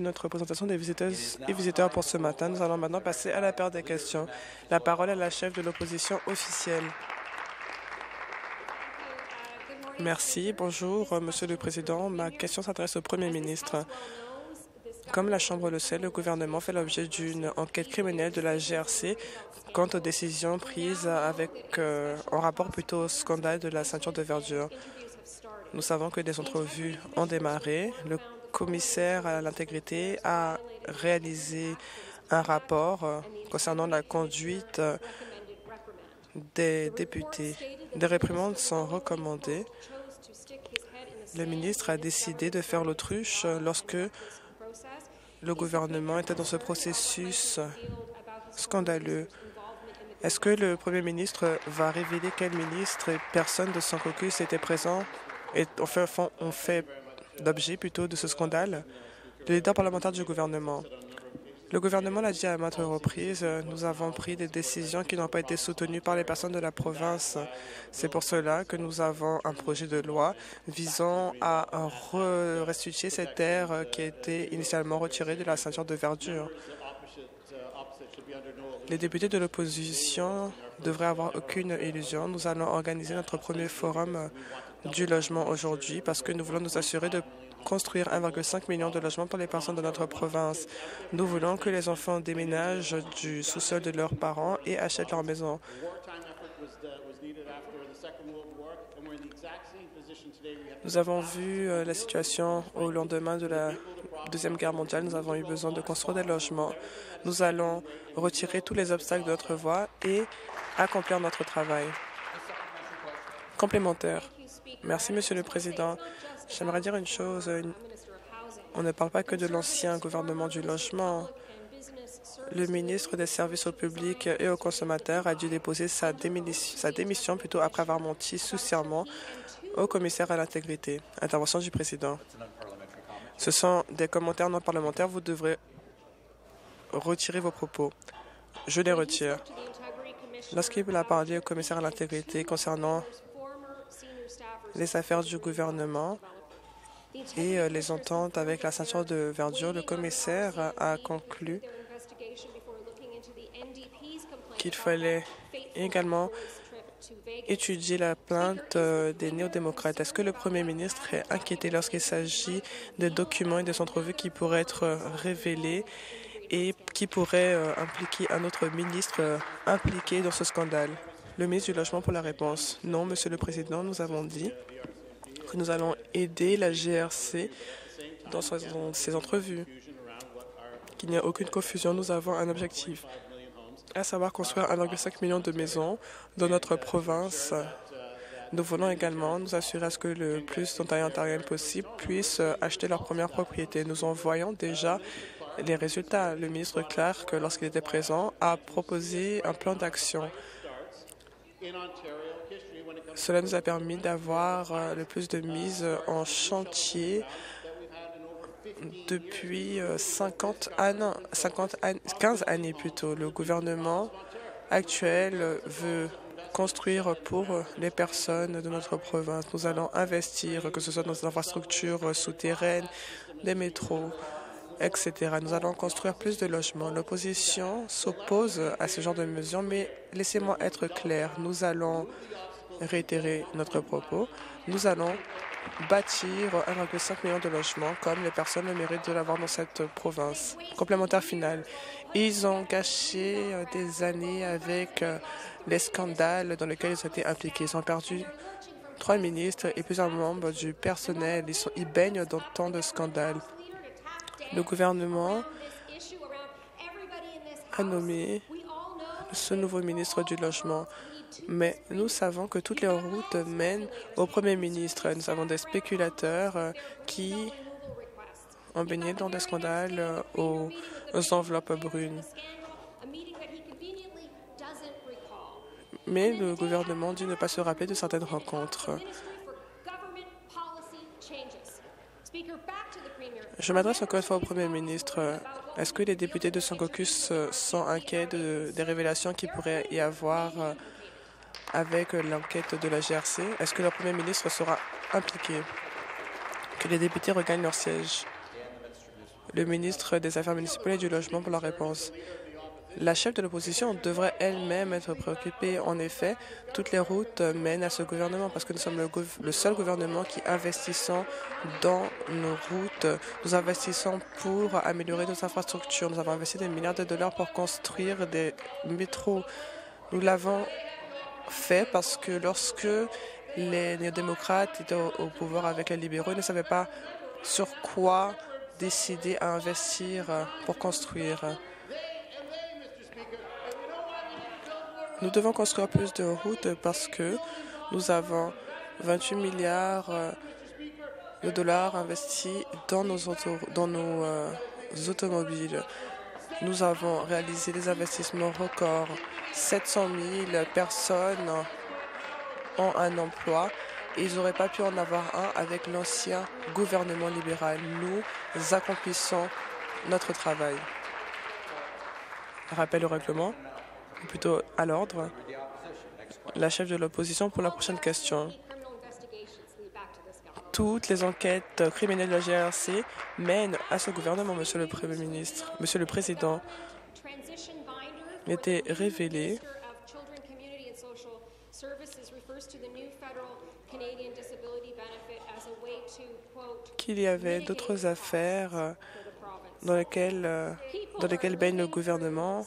notre présentation des visiteuses et visiteurs pour ce matin. Nous allons maintenant passer à la période des questions. La parole est à la chef de l'opposition officielle. Merci. Bonjour, euh, Monsieur le Président. Ma question s'adresse au Premier ministre. Comme la Chambre le sait, le gouvernement fait l'objet d'une enquête criminelle de la GRC quant aux décisions prises avec, euh, en rapport plutôt au scandale de la ceinture de verdure. Nous savons que des entrevues ont démarré. Le commissaire à l'intégrité a réalisé un rapport euh, concernant la conduite euh, des députés. Des réprimandes sont recommandées. Le ministre a décidé de faire l'autruche lorsque le gouvernement était dans ce processus scandaleux. Est-ce que le Premier ministre va révéler quel ministre et personne de son caucus était présent et ont fait, ont fait l'objet plutôt de ce scandale? Le leader parlementaire du gouvernement. Le gouvernement l'a dit à maintes reprises, nous avons pris des décisions qui n'ont pas été soutenues par les personnes de la province. C'est pour cela que nous avons un projet de loi visant à restituer cette terre qui été initialement retirée de la ceinture de verdure. Les députés de l'opposition devraient avoir aucune illusion. Nous allons organiser notre premier forum du logement aujourd'hui parce que nous voulons nous assurer de construire 1,5 million de logements pour les personnes de notre province. Nous voulons que les enfants déménagent du sous-sol de leurs parents et achètent leur maison. Nous avons vu euh, la situation au lendemain de la Deuxième Guerre mondiale. Nous avons eu besoin de construire des logements. Nous allons retirer tous les obstacles de notre voie et accomplir notre travail. Complémentaire. Merci, Monsieur le Président. J'aimerais dire une chose. On ne parle pas que de l'ancien gouvernement du logement. Le ministre des Services au public et aux consommateurs a dû déposer sa, démission, plutôt après avoir menti sous au commissaire à l'intégrité. Intervention du président. Ce sont des commentaires non parlementaires. Vous devrez retirer vos propos. Je les retire. Lorsqu'il a parlé au commissaire à l'intégrité concernant les affaires du gouvernement et euh, les ententes avec la ceinture de verdure, le commissaire a conclu qu'il fallait également étudier la plainte euh, des néo-démocrates. Est-ce que le Premier ministre est inquiété lorsqu'il s'agit des documents et des entrevues qui pourraient être euh, révélés et qui pourraient impliquer un autre ministre impliqué dans ce scandale? Le ministre du Logement pour la réponse. Non, Monsieur le Président, nous avons dit que nous allons aider la GRC dans ses entrevues. Qu'il n'y a aucune confusion, nous avons un objectif, à savoir construire 1,5 million de maisons dans notre province. Nous voulons également nous assurer à ce que le plus d'Ontariens possible puissent acheter leur première propriété. Nous en voyons déjà les résultats. Le ministre Clark, lorsqu'il était présent, a proposé un plan d'action cela nous a permis d'avoir euh, le plus de mises en chantier depuis 50 ans, 50 15 années plutôt. Le gouvernement actuel veut construire pour les personnes de notre province. Nous allons investir, que ce soit dans des infrastructures souterraines, des métros, etc. Nous allons construire plus de logements. L'opposition s'oppose à ce genre de mesures, mais laissez-moi être clair. Nous allons réitérer notre propos. Nous allons bâtir 1,5 million de logements comme les personnes méritent de l'avoir dans cette province. Complémentaire final. Ils ont gâché euh, des années avec euh, les scandales dans lesquels ils ont été impliqués. Ils ont perdu trois ministres et plusieurs membres du personnel. Ils, sont, ils baignent dans tant de scandales. Le gouvernement a nommé ce nouveau ministre du Logement mais nous savons que toutes les routes mènent au Premier ministre. Nous avons des spéculateurs euh, qui ont baigné dans des scandales euh, aux, enveloppes brunes. Mais le gouvernement dit ne pas se rappeler de certaines rencontres. Je m'adresse encore une fois au Premier ministre. Est-ce que les députés de son caucus euh, sont inquiets des révélations qui pourrait y avoir avec l'enquête de la GRC, est-ce que le Premier ministre sera impliqué? Que les députés regagnent leur siège? le ministre des Affaires municipales et du Logement pour la réponse. La chef de l'opposition devrait elle-même être préoccupée. En effet, toutes les routes mènent à ce gouvernement parce que nous sommes le, seul gouvernement qui investissons dans nos routes. Nous investissons pour améliorer nos infrastructures. Nous avons investi des milliards de dollars pour construire des métros. Nous l'avons fait parce que lorsque les néo-démocrates étaient au, pouvoir avec les libéraux, ils ne savaient pas sur quoi décider à investir pour construire. Nous devons construire plus de routes parce que nous avons 28 milliards euh, de dollars investis dans nos, dans nos euh, automobiles. Nous avons réalisé des investissements records. 700 000 personnes ont un emploi et ils n'auraient pas pu en avoir un avec l'ancien gouvernement libéral. Nous accomplissons notre travail. Rappel au règlement plutôt à l'ordre, la chef de l'opposition pour la prochaine question. Toutes les enquêtes criminelles de la GRC mènent à ce gouvernement, Monsieur le Premier ministre. Monsieur le Président, il était révélé qu'il y avait d'autres affaires dans lesquelles, dans lesquelles baigne le gouvernement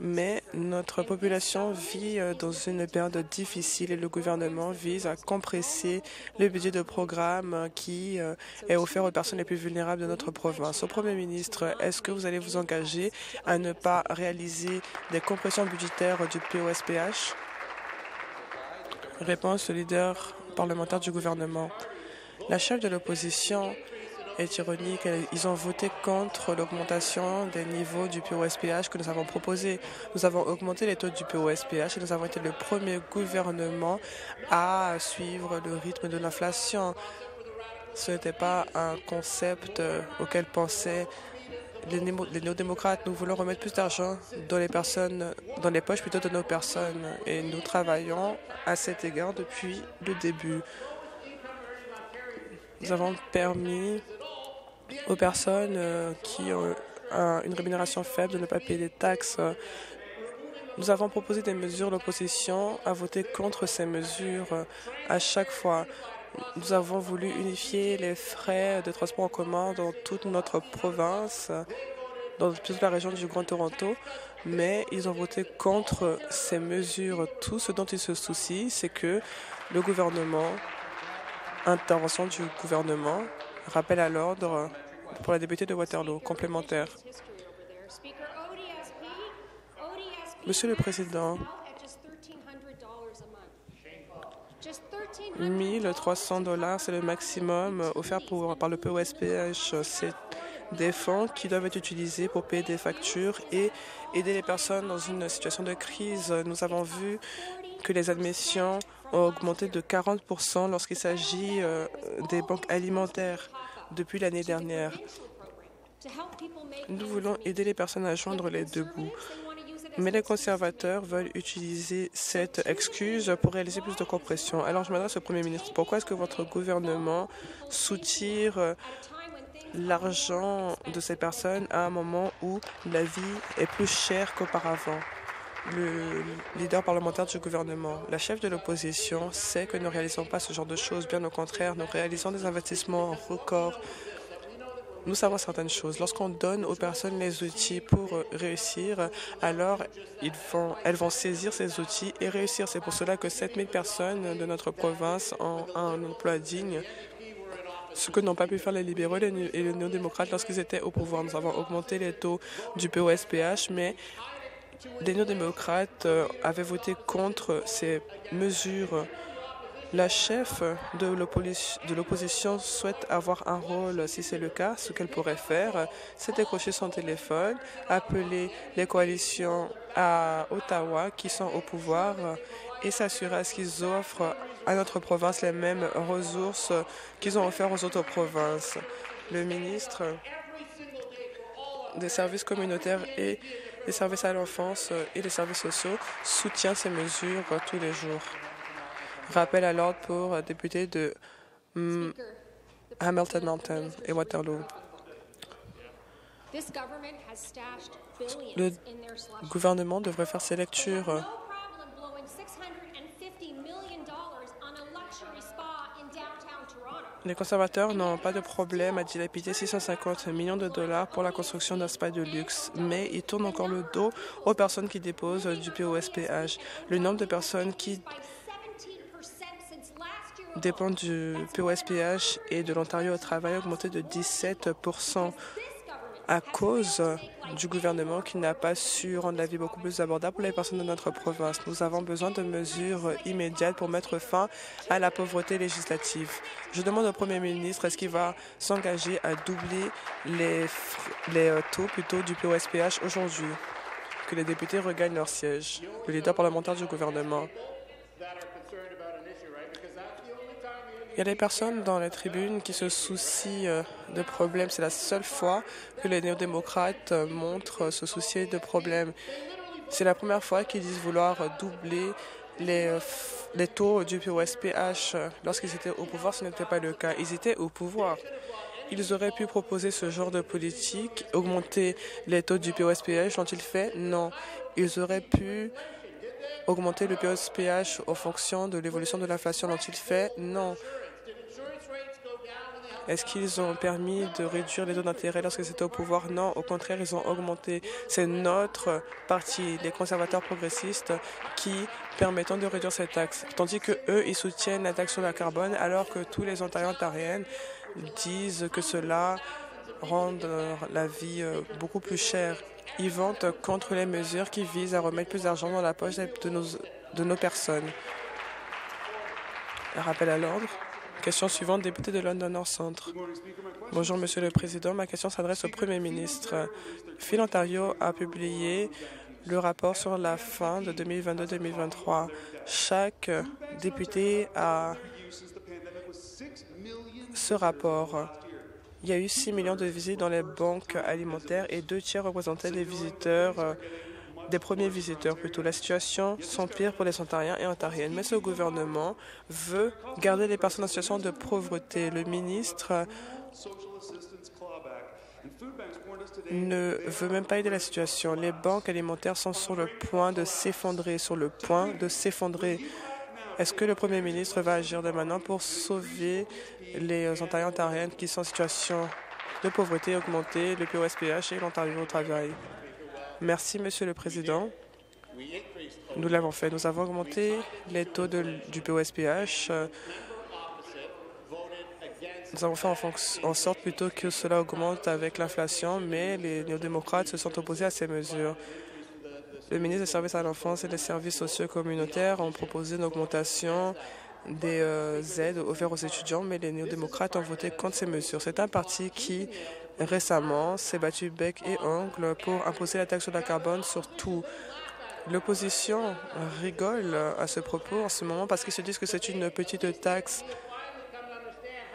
mais notre population vit euh, dans une période difficile et le gouvernement vise à compresser le budget de programme euh, qui euh, est offert aux personnes les plus vulnérables de notre province. Au Premier ministre, est-ce que vous allez vous engager à ne pas réaliser des compressions budgétaires du POSPH Réponse au leader parlementaire du gouvernement. La chef de l'opposition est ironique. Ils ont voté contre l'augmentation des niveaux du POSPH que nous avons proposé. Nous avons augmenté les taux du POSPH et nous avons été le premier gouvernement à suivre le rythme de l'inflation. Ce n'était pas un concept euh, auquel pensaient les, néo-démocrates. Nous voulons remettre plus d'argent dans les personnes, dans les poches plutôt de nos personnes. Et nous travaillons à cet égard depuis le début. Nous avons permis aux personnes euh, qui ont une rémunération faible de ne pas payer des taxes. Nous avons proposé des mesures. L'opposition a voté contre ces mesures euh, à chaque fois. Nous avons voulu unifier les frais de transport en commun dans toute notre province, dans toute la région du Grand Toronto, mais ils ont voté contre ces mesures. Tout ce dont ils se soucient, c'est que le gouvernement, intervention du gouvernement, rappel à l'ordre pour la députée de Waterloo. Complémentaire. Monsieur le Président, 1300 dollars, c'est le maximum offert par le POSPH. C'est des fonds qui doivent être utilisés pour payer des factures et aider les personnes dans une situation de crise. Nous avons vu que les admissions ont augmenté de 40 lorsqu'il s'agit euh, des banques alimentaires depuis l'année dernière. Nous voulons aider les personnes à joindre les deux bouts. Mais les conservateurs veulent utiliser cette excuse pour réaliser plus de compression. Alors je m'adresse au Premier ministre. Pourquoi est-ce que votre gouvernement soutire l'argent de ces personnes à un moment où la vie est plus chère qu'auparavant? Le leader parlementaire du gouvernement. La chef de l'opposition sait que nous ne réalisons pas ce genre de choses. Bien au contraire, nous réalisons des investissements records. Nous savons certaines choses. Lorsqu'on donne aux personnes les outils pour réussir, alors ils vont, elles vont saisir ces outils et réussir. C'est pour cela que 7000 personnes de notre province ont un emploi digne ce que n'ont pas pu faire les libéraux et les néo-démocrates lorsqu'ils étaient au pouvoir. Nous avons augmenté les taux du POSPH, mais les néo-démocrates euh, avaient voté contre ces mesures. La chef de l'opposition souhaite avoir un rôle, si c'est le cas, ce qu'elle pourrait faire, c'est décrocher son téléphone, appeler les coalitions à Ottawa qui sont au pouvoir et s'assurer à ce qu'ils offrent à notre province les mêmes ressources qu'ils ont offertes aux autres provinces. Le ministre des services communautaires et les services à l'enfance euh, et les services sociaux soutiennent ces mesures euh, tous les jours. Rappel à l'ordre pour euh, députés de mm, Hamilton Mountain et Waterloo. Le gouvernement devrait faire ses lectures. Les conservateurs n'ont pas de problème à dilapider 650 millions de dollars pour la construction d'un spa de luxe, mais ils tournent encore le dos aux personnes qui déposent du POSPH. Le nombre de personnes qui dépendent du POSPH et de l'Ontario au travail a augmenté de 17 à cause du gouvernement qui n'a pas su rendre la vie beaucoup plus abordable pour les personnes de notre province. Nous avons besoin de mesures immédiates pour mettre fin à la pauvreté législative. Je demande au Premier ministre est-ce qu'il va s'engager à doubler les, euh, taux plutôt du POSPH aujourd'hui, que les députés regagnent leur siège, le leader parlementaire du gouvernement. Il y a des personnes dans les tribunes qui se soucient euh, de problèmes. C'est la seule fois que les néo-démocrates euh, montrent se soucier de problèmes. C'est la première fois qu'ils disent vouloir doubler les, euh, les taux du POSPH. Lorsqu'ils étaient au pouvoir, ce n'était pas le cas. Ils étaient au pouvoir. Ils auraient pu proposer ce genre de politique, augmenter les taux du POSPH. L'ont-ils fait? Non. Ils auraient pu augmenter le POSPH en fonction de l'évolution de l'inflation. L'ont-ils fait? Non. Est-ce qu'ils ont permis de réduire les taux d'intérêt lorsque c'était au pouvoir? Non, au contraire, ils ont augmenté. C'est notre parti, les conservateurs progressistes, qui permettent de réduire cette taxe, tandis que eux, ils soutiennent la taxe sur la carbone, alors que tous les Ontariens ontariennes disent que cela rend la vie euh, beaucoup plus chère. Ils vantent contre les mesures qui visent à remettre plus d'argent dans la poche de nos, de nos personnes. Rappel à l'ordre. Question suivante, député de London North Centre. Bonjour, Monsieur le Président. Ma question s'adresse au Premier ministre. Phil Ontario a publié le rapport sur la fin de 2022-2023. Chaque député a ce rapport. Il y a eu 6 millions de visites dans les banques alimentaires et deux tiers représentaient les visiteurs des premiers visiteurs plutôt. La situation s'empire pour les Ontariens et Ontariennes, mais ce gouvernement veut garder les personnes en situation de pauvreté. Le ministre ne veut même pas aider la situation. Les banques alimentaires sont sur le point de s'effondrer, sur le point de s'effondrer. Est-ce que le Premier ministre va agir dès maintenant pour sauver les Ontariens et Ontariennes qui sont en situation de pauvreté, augmenter le POSPH et l'Ontario au travail? Merci, Monsieur le Président. Nous l'avons fait. Nous avons augmenté les taux du POSPH. Nous avons fait en, sorte plutôt que cela augmente avec l'inflation, mais les néo-démocrates se sont opposés à ces mesures. Le ministre des Services à l'enfance et des services sociaux communautaires ont proposé une augmentation des euh, aides offertes aux étudiants, mais les néo-démocrates ont voté contre ces mesures. C'est un parti qui récemment s'est battu bec et ongle pour imposer la taxe sur la carbone sur tout. L'opposition rigole à ce propos en ce moment parce qu'ils se disent que c'est une petite taxe.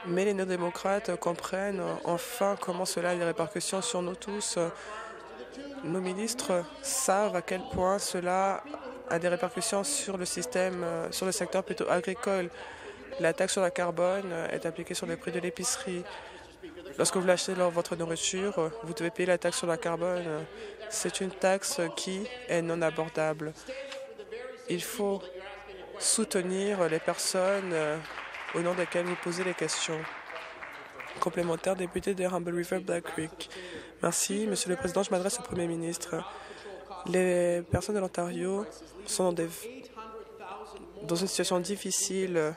Mais les néo-démocrates comprennent enfin comment cela a des répercussions sur nous tous. Nos ministres savent à quel point cela a des répercussions sur le système, sur le secteur plutôt agricole. La taxe sur la carbone est appliquée sur le prix de l'épicerie. Lorsque vous achetez votre nourriture, vous devez payer la taxe sur la carbone. C'est une taxe qui est non abordable. Il faut soutenir les personnes euh, au nom desquelles vous posez les questions. Complémentaire député de Humble River Black Creek. Merci, Monsieur le Président. Je m'adresse au Premier ministre. Les personnes de l'Ontario sont dans une situation difficile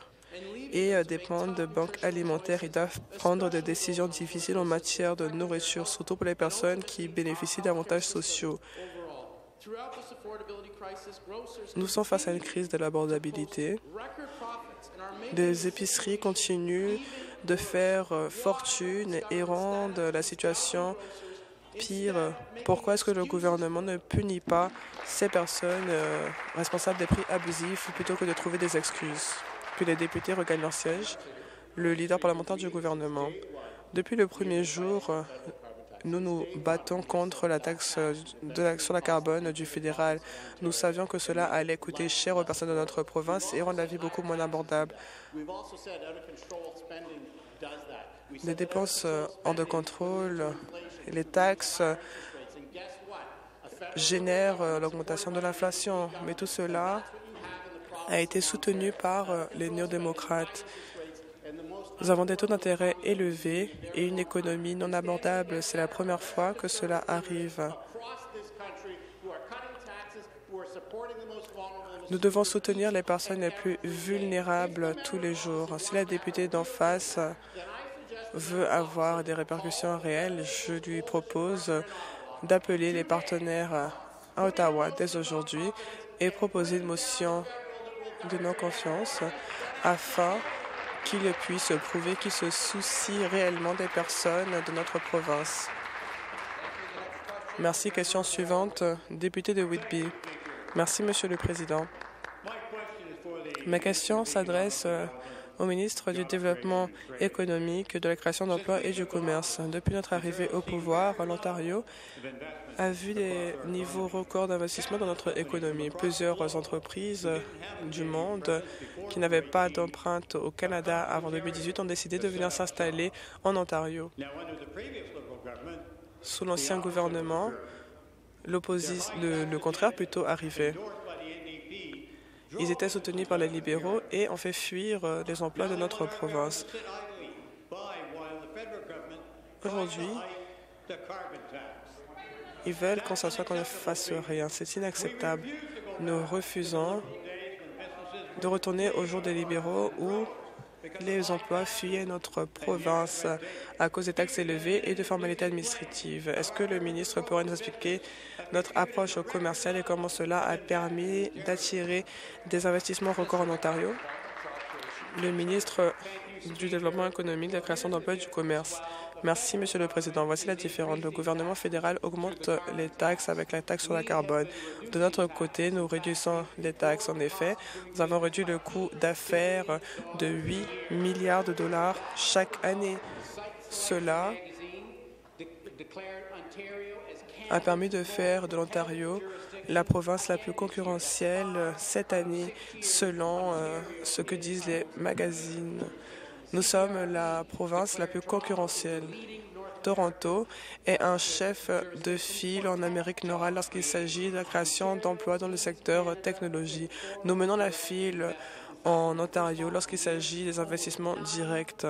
et euh, dépendent de banques alimentaires. Ils doivent prendre des décisions difficiles en matière de nourriture, surtout pour les personnes qui bénéficient d'avantages sociaux. Nous sommes face à une crise de l'abordabilité. Les épiceries continuent de faire euh, fortune et rendent la situation pire. Pourquoi est-ce que le gouvernement ne punit pas ces personnes euh, responsables des prix abusifs plutôt que de trouver des excuses? Les députés regagnent leur siège, le leader parlementaire du gouvernement. Depuis le premier jour, nous nous battons contre la taxe sur la carbone du fédéral. Nous savions que cela allait coûter cher aux personnes de notre province et rendre la vie beaucoup moins abordable. des dépenses hors de contrôle, les taxes génèrent l'augmentation de l'inflation. Mais tout cela a été soutenu par les néo-démocrates. Nous avons des taux d'intérêt élevés et une économie non abordable. C'est la première fois que cela arrive. Nous devons soutenir les personnes les plus vulnérables tous les jours. Si la députée d'en face veut avoir des répercussions réelles, je lui propose d'appeler les partenaires à Ottawa dès aujourd'hui et proposer une motion de non-confiance afin qu'il puisse prouver qu'il se soucie réellement des personnes de notre province. Merci. Question suivante, député de Whitby. Merci, Monsieur le Président. Ma question s'adresse euh, au ministre du Développement économique, de la création d'emplois et du commerce. Depuis notre arrivée au pouvoir, l'Ontario a vu des niveaux records d'investissement dans notre économie. Plusieurs entreprises du monde qui n'avaient pas d'empreinte au Canada avant 2018 ont décidé de venir s'installer en Ontario. Sous l'ancien gouvernement, le, le contraire plutôt arrivait. Ils étaient soutenus par les libéraux et ont fait fuir euh, les emplois de notre province. Aujourd'hui, ils veulent qu'on s'assoie qu'on ne fasse rien. C'est inacceptable. Nous refusons de retourner au jour des libéraux où les emplois fuyaient notre province à cause des taxes élevées et de formalités administratives. Est-ce que le ministre pourrait nous expliquer notre approche commerciale et comment cela a permis d'attirer des investissements records en Ontario? Le ministre du Développement économique, de la création d'emplois et du commerce. Merci, Monsieur le Président. Voici la différence. Le gouvernement fédéral augmente les taxes avec la taxe sur la carbone. De notre côté, nous réduisons les taxes. En effet, nous avons réduit le coût d'affaires de 8 milliards de dollars chaque année. Cela a permis de faire de l'Ontario la province la plus concurrentielle cette année, selon euh, ce que disent les magazines. Nous sommes la province la plus concurrentielle. Toronto est un chef de file en Amérique nord lorsqu'il s'agit de la création d'emplois dans le secteur technologie. Nous menons la file en Ontario lorsqu'il s'agit des investissements directs.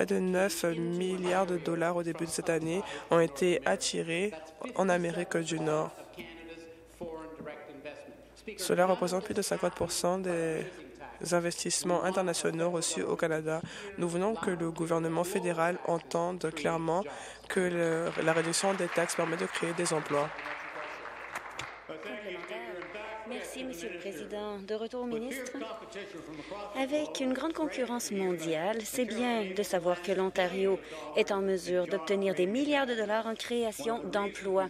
Près de 9 milliards de dollars au début de cette année ont été attirés en Amérique du Nord. Cela représente plus de 50 des investissements internationaux reçus au Canada. Nous venons que le gouvernement fédéral entende clairement que la réduction des taxes permet de créer des emplois. Monsieur le Président. De retour au ministre. Avec une grande concurrence mondiale, c'est bien de savoir que l'Ontario est en mesure d'obtenir des milliards de dollars en création d'emplois.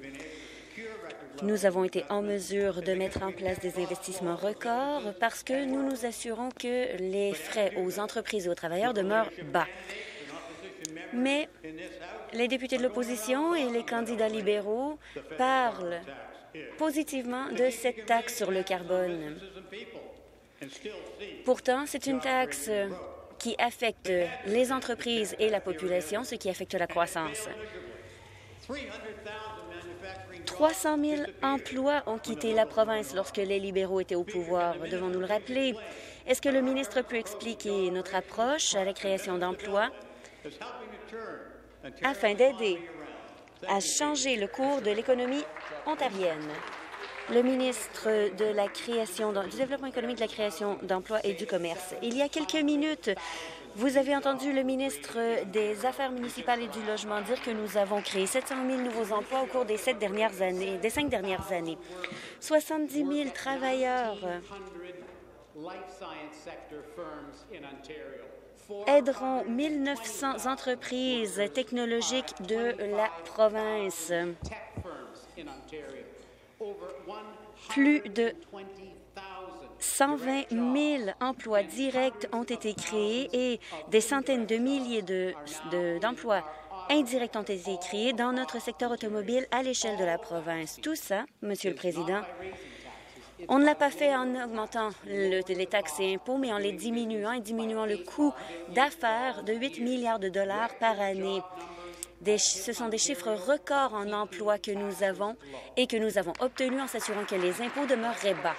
Nous avons été en mesure de mettre en place des investissements records parce que nous nous assurons que les frais aux entreprises et aux travailleurs demeurent bas. Mais les députés de l'opposition et les candidats libéraux parlent positivement de cette taxe sur le carbone. Pourtant, c'est une taxe qui affecte les entreprises et la population, ce qui affecte la croissance. 300 000 emplois ont quitté la province lorsque les libéraux étaient au pouvoir. Devons-nous le rappeler? Est-ce que le ministre peut expliquer notre approche à la création d'emplois? Afin d'aider à changer le cours de l'économie ontarienne? Le ministre de la création, du développement économique, de la création d'emplois et du commerce. Il y a quelques minutes, vous avez entendu le ministre des Affaires municipales et du Logement dire que nous avons créé 700 000 nouveaux emplois au cours des sept dernières années, des cinq dernières années. 70 000 travailleurs aideront 1900 entreprises technologiques de la province. Plus de 120 000 emplois directs ont été créés et des centaines de milliers d'emplois de, indirects ont été créés dans notre secteur automobile à l'échelle de la province. Tout ça, Monsieur le Président, On ne l'a pas fait en augmentant les taxes et impôts, mais en les diminuant et diminuant le coût d'affaires de 8 milliards de dollars par année. Ce sont des chiffres records en emploi que nous avons et que nous avons obtenus en s'assurant que les impôts demeureraient bas.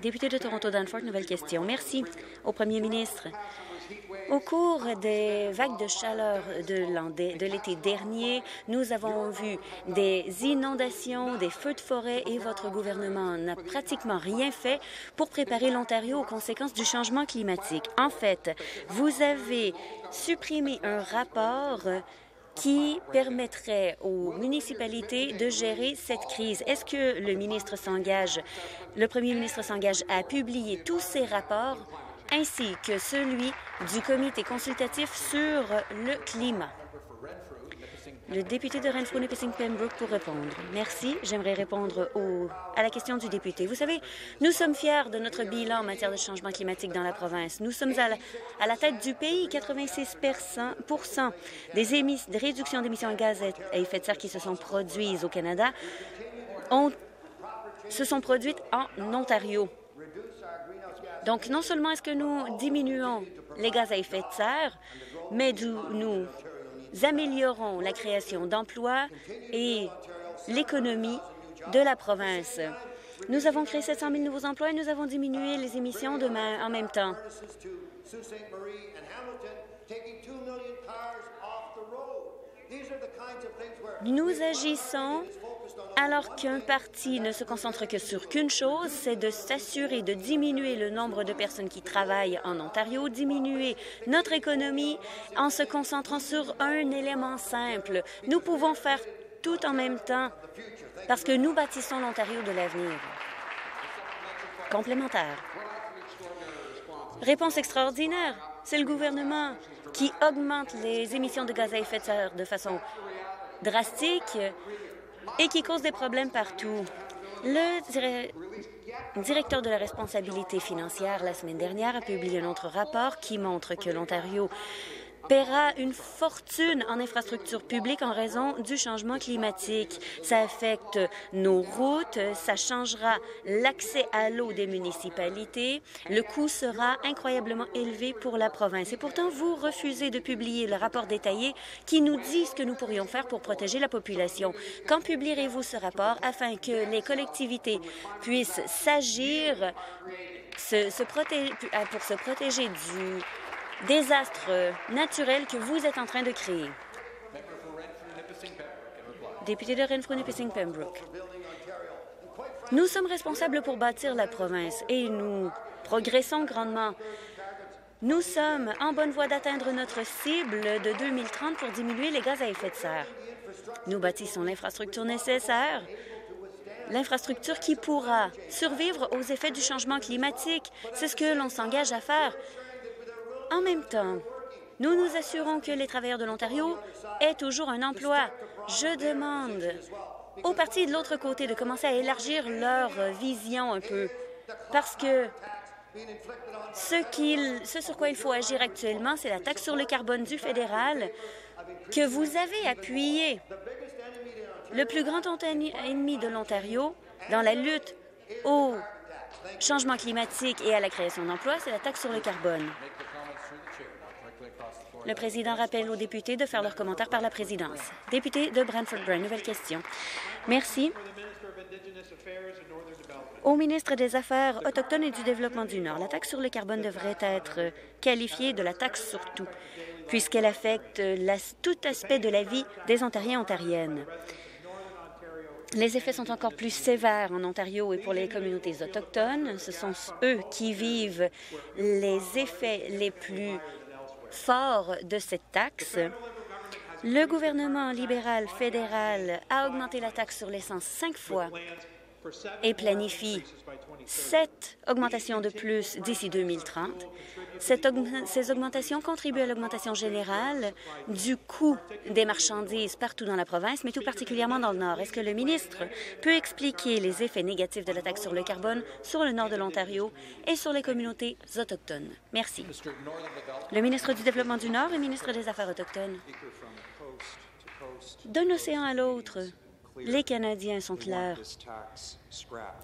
Député de Toronto-Danforth, nouvelle question. Merci au premier ministre. Au cours des vagues de chaleur de l'été dernier, nous avons vu des inondations, des feux de forêt et votre gouvernement n'a pratiquement rien fait pour préparer l'Ontario aux conséquences du changement climatique. En fait, vous avez supprimé un rapport qui permettrait aux municipalités de gérer cette crise. Est-ce que le ministre s'engage, le premier ministre s'engage à publier tous ces rapports ainsi que celui du comité consultatif sur le climat. Le député de Renfrew Nipissing Pembroke pour répondre. Merci. J'aimerais répondre à la question du député. Vous savez, nous sommes fiers de notre bilan en matière de changement climatique dans la province. Nous sommes à la, tête du pays. 86 des, émis, des réductions d'émissions de gaz à effet de serre qui se sont produites au Canada se sont produites en Ontario. Donc, non seulement est-ce que nous diminuons les gaz à effet de serre, mais nous améliorons la création d'emplois et l'économie de la province. Nous avons créé 700 000 nouveaux emplois et nous avons diminué les émissions de en même temps. Nous agissons alors qu'un parti ne se concentre que sur qu'une chose, c'est de s'assurer de diminuer le nombre de personnes qui travaillent en Ontario, diminuer notre économie en se concentrant sur un élément simple. Nous pouvons faire tout en même temps parce que nous bâtissons l'Ontario de l'avenir. Complémentaire. Réponse extraordinaire. C'est le gouvernement qui augmente les émissions de gaz à effet de serre de façon drastique et qui cause des problèmes partout. Le directeur de la responsabilité financière la semaine dernière a publié un autre rapport qui montre que l'Ontario paiera une fortune en infrastructures publiques en raison du changement climatique. Ça affecte nos routes, ça changera l'accès à l'eau des municipalités. Le coût sera incroyablement élevé pour la province. Et pourtant, vous refusez de publier le rapport détaillé qui nous dit ce que nous pourrions faire pour protéger la population. Quand publierez-vous ce rapport afin que les collectivités puissent s'agir pour se protéger du désastre naturel que vous êtes en train de créer. Député de Renfrew-Nipissing-Pembroke. Nous sommes responsables pour bâtir la province et nous progressons grandement. Nous sommes en bonne voie d'atteindre notre cible de 2030 pour diminuer les gaz à effet de serre. Nous bâtissons l'infrastructure nécessaire, l'infrastructure qui pourra survivre aux effets du changement climatique. C'est ce que l'on s'engage à faire. En même temps, nous nous assurons que les travailleurs de l'Ontario aient toujours un emploi. Je demande aux partis de l'autre côté de commencer à élargir leur vision un peu, parce que ce, sur quoi il faut agir actuellement, c'est la taxe sur le carbone du fédéral que vous avez appuyé. Le plus grand ennemi de l'Ontario dans la lutte au changement climatique et à la création d'emplois, c'est la taxe sur le carbone. Le président rappelle aux députés de faire leurs commentaires par la présidence. Député de Brantford-Brun, nouvelle question. Merci. Au ministre des Affaires autochtones et du Développement du Nord, la taxe sur le carbone devrait être qualifiée de la taxe sur tout, puisqu'elle affecte tout aspect de la vie des Ontariens et Ontariennes. Les effets sont encore plus sévères en Ontario et pour les communautés autochtones. Ce sont eux qui vivent les effets les plus fort de cette taxe. Le gouvernement libéral fédéral a augmenté la taxe sur l'essence cinq fois et planifie sept augmentations de plus d'ici 2030. Ces augmentations contribuent à l'augmentation générale du coût des marchandises partout dans la province, mais tout particulièrement dans le Nord. Est-ce que le ministre peut expliquer les effets négatifs de la taxe sur le carbone sur le nord de l'Ontario et sur les communautés autochtones? Merci. Le ministre du Développement du Nord et ministre des Affaires autochtones. D'un océan à l'autre, Les Canadiens sont clairs.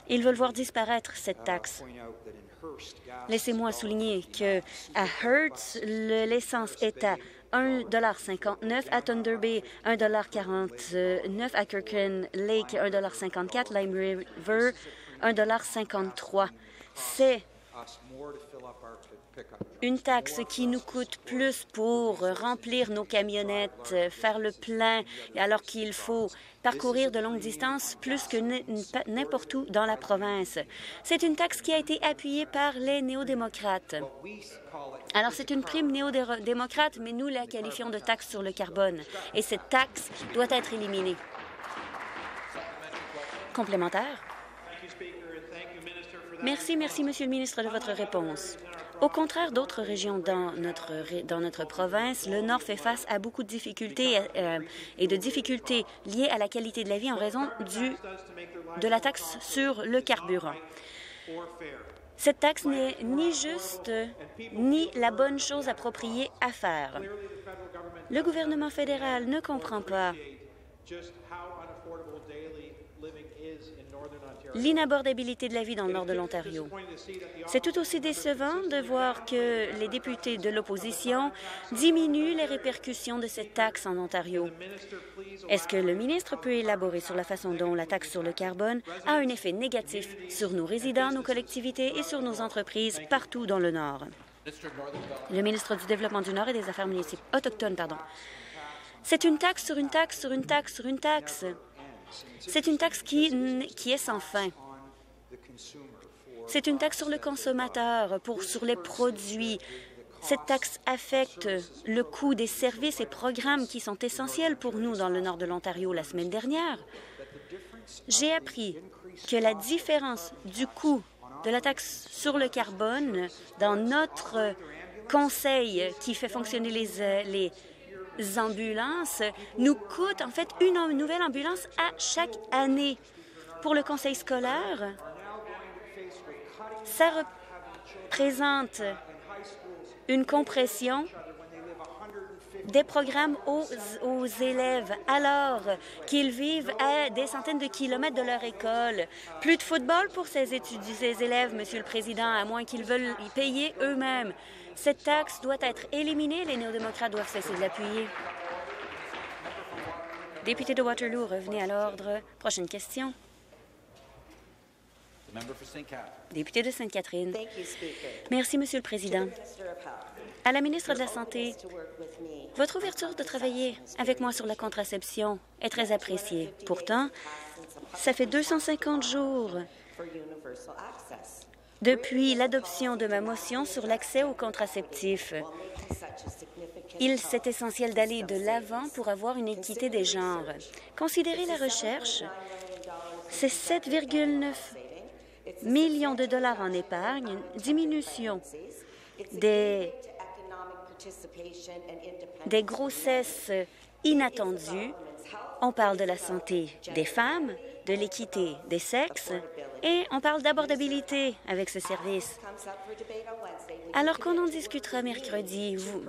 Ils veulent voir disparaître cette taxe. Laissez-moi souligner que à Hertz, l'essence est à 1,59 à Thunder Bay, 1,49 à Kirkland Lake, 1,54 Lime River, 1,53 C'est une taxe qui nous coûte plus pour remplir nos camionnettes, faire le plein, alors qu'il faut parcourir de longues distances plus que n'importe où dans la province. C'est une taxe qui a été appuyée par les néo-démocrates. Alors, c'est une prime néo-démocrate, mais nous la qualifions de taxe sur le carbone. Et cette taxe doit être éliminée. Complémentaire? Merci, merci, Monsieur le ministre, de votre réponse. Au contraire d'autres régions dans notre, province, le Nord fait face à beaucoup de difficultés euh, et de difficultés liées à la qualité de la vie en raison de la taxe sur le carburant. Cette taxe n'est ni juste ni la bonne chose appropriée à faire. Le gouvernement fédéral ne comprend pas l'inabordabilité de la vie dans le nord de l'Ontario. C'est tout aussi décevant de voir que les députés de l'opposition diminuent les répercussions de cette taxe en Ontario. Est-ce que le ministre peut élaborer sur la façon dont la taxe sur le carbone a un effet négatif sur nos résidents, nos collectivités et sur nos entreprises partout dans le Nord? Le ministre du Développement du Nord et des Affaires municipales autochtones, pardon. C'est une taxe sur une taxe sur une taxe sur une taxe. C'est une taxe qui, est sans fin. C'est une taxe sur le consommateur, pour, sur les produits. Cette taxe affecte le coût des services et programmes qui sont essentiels pour nous dans le nord de l'Ontario la semaine dernière. J'ai appris que la différence du coût de la taxe sur le carbone dans notre conseil qui fait fonctionner les, les ambulances nous coûte en fait une nouvelle ambulance à chaque année. Pour le conseil scolaire, ça représente une compression des programmes aux, élèves alors qu'ils vivent à des centaines de kilomètres de leur école. Plus de football pour ces, étudiants, ces élèves, Monsieur le Président, à moins qu'ils veulent y payer eux-mêmes. Cette taxe doit être éliminée. Les néo-démocrates doivent cesser de l'appuyer. Député de Waterloo, revenez à l'ordre. Prochaine question. Député de Sainte-Catherine. Merci, Monsieur le Président. À la ministre de la Santé, votre ouverture de travailler avec moi sur la contraception est très appréciée. Pourtant, ça fait 250 jours depuis l'adoption de ma motion sur l'accès aux contraceptifs. Il c'est essentiel d'aller de l'avant pour avoir une équité des genres. Considérez la recherche, c'est 7,9 millions de dollars en épargne, diminution des grossesses inattendues. On parle de la santé des femmes, de l'équité des sexes et on parle d'abordabilité avec ce service. Alors qu'on en discutera mercredi, vous,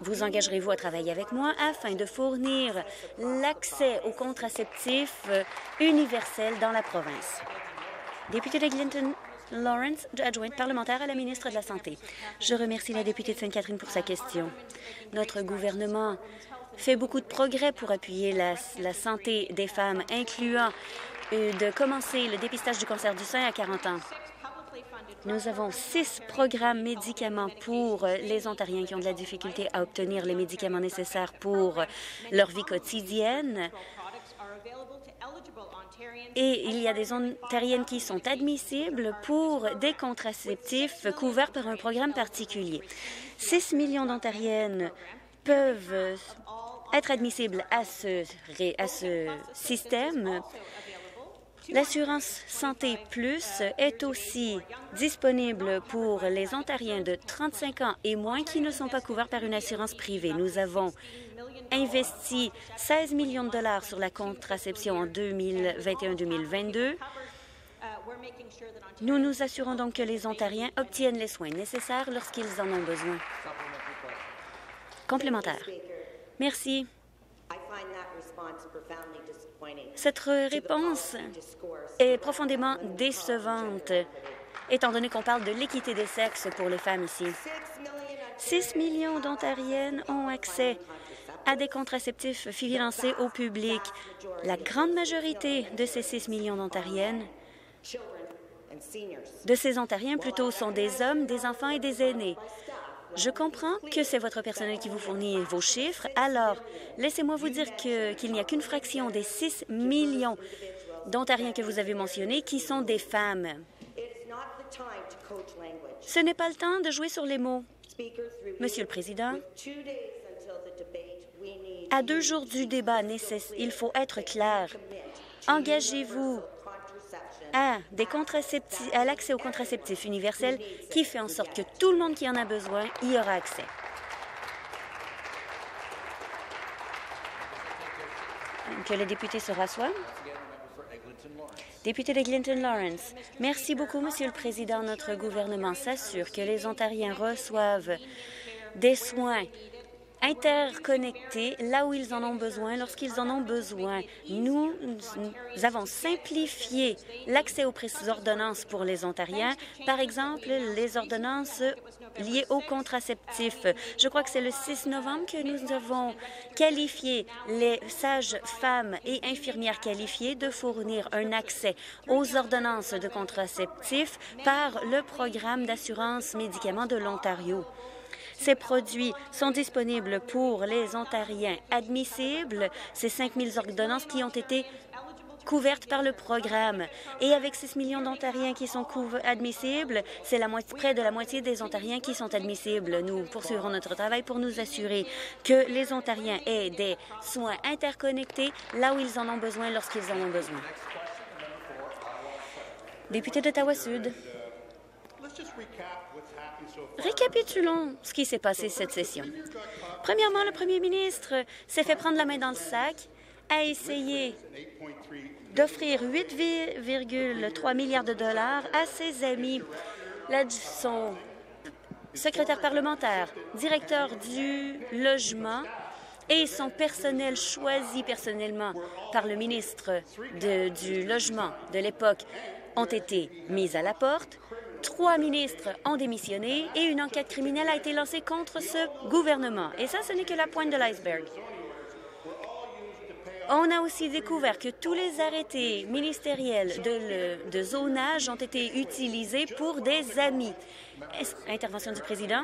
vous engagerez-vous à travailler avec moi afin de fournir l'accès aux contraceptifs universels dans la province? Député de Clinton, Lawrence, adjointe parlementaire à la ministre de la Santé. Je remercie la députée de Sainte-Catherine pour sa question. Notre gouvernement fait beaucoup de progrès pour appuyer la, santé des femmes, incluant de commencer le dépistage du cancer du sein à 40 ans. Nous avons six programmes médicaments pour les Ontariens qui ont de la difficulté à obtenir les médicaments nécessaires pour leur vie quotidienne. Et il y a des Ontariennes qui sont admissibles pour des contraceptifs couverts par un programme particulier. 6 millions d'Ontariennes peuvent être ce, à ce système L'assurance Santé Plus est aussi disponible pour les Ontariens de 35 ans et moins qui ne sont pas couverts par une assurance privée. Nous avons investi 16 millions de dollars sur la contraception en 2021-2022. Nous nous assurons donc que les Ontariens obtiennent les soins nécessaires lorsqu'ils en ont besoin. Complémentaire. Merci. Cette réponse est profondément décevante, étant donné qu'on parle de l'équité des sexes pour les femmes ici. 6 millions d'Ontariennes ont accès à des contraceptifs financés au public. La grande majorité de ces 6 millions d'Ontariennes, de ces Ontariens plutôt, sont des hommes, des enfants et des aînés. Je comprends que c'est votre personnel qui vous fournit vos chiffres. Alors, laissez-moi vous dire qu'il n'y a qu'une fraction des 6 millions d'Ontariens que vous avez mentionnés qui sont des femmes. Ce n'est pas le temps de jouer sur les mots. Monsieur le Président, à deux jours du débat, il faut être clair. Engagez-vous à, à l'accès aux contraceptifs universels qui fait en sorte que tout le monde qui en a besoin y aura accès. Que le député se rassoie. Député de Clinton-Lawrence, merci beaucoup, Monsieur le Président. Notre gouvernement s'assure que les Ontariens reçoivent des soins interconnectés là où ils en ont besoin, lorsqu'ils en ont besoin. Nous, avons simplifié l'accès aux ordonnances pour les Ontariens. Par exemple, les ordonnances liées aux contraceptifs. Je crois que c'est le 6 novembre que nous avons qualifié les sages-femmes et infirmières qualifiées de fournir un accès aux ordonnances de contraceptifs par le programme d'assurance médicaments de l'Ontario. Ces produits sont disponibles pour les Ontariens admissibles, ces 5 000 ordonnances qui ont été couvertes par le programme. Et avec 6 millions d'Ontariens qui sont admissibles, c'est près de la moitié des Ontariens qui sont admissibles. Nous poursuivrons notre travail pour nous assurer que les Ontariens aient des soins interconnectés là où ils en ont besoin lorsqu'ils en ont besoin. Député d'Ottawa-Sud. Récapitulons ce qui s'est passé cette session. Premièrement, le premier ministre s'est fait prendre la main dans le sac, a essayé d'offrir 8,3 milliards de dollars à ses amis, son secrétaire parlementaire, directeur du logement et son personnel choisi personnellement par le ministre du Logement de l'époque ont été mis à la porte. Trois ministres ont démissionné et une enquête criminelle a été lancée contre ce gouvernement. Et ça, ce n'est que la pointe de l'iceberg. On a aussi découvert que tous les arrêtés ministériels de, zonage ont été utilisés pour des amis. Intervention du président.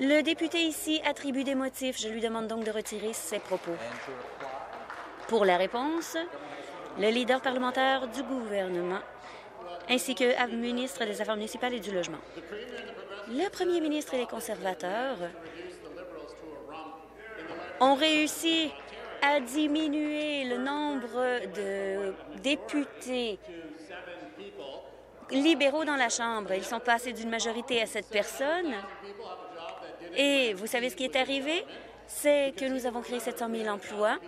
Le député ici attribue des motifs. Je lui demande donc de retirer ses propos. Pour la réponse, le leader parlementaire du gouvernement, ainsi que ministre des Affaires municipales et du Logement. Le premier ministre et les conservateurs ont réussi à diminuer le nombre de députés libéraux dans la Chambre. Ils sont passés d'une majorité à sept personnes. Et vous savez ce qui est arrivé? C'est que nous avons créé 700 000 emplois.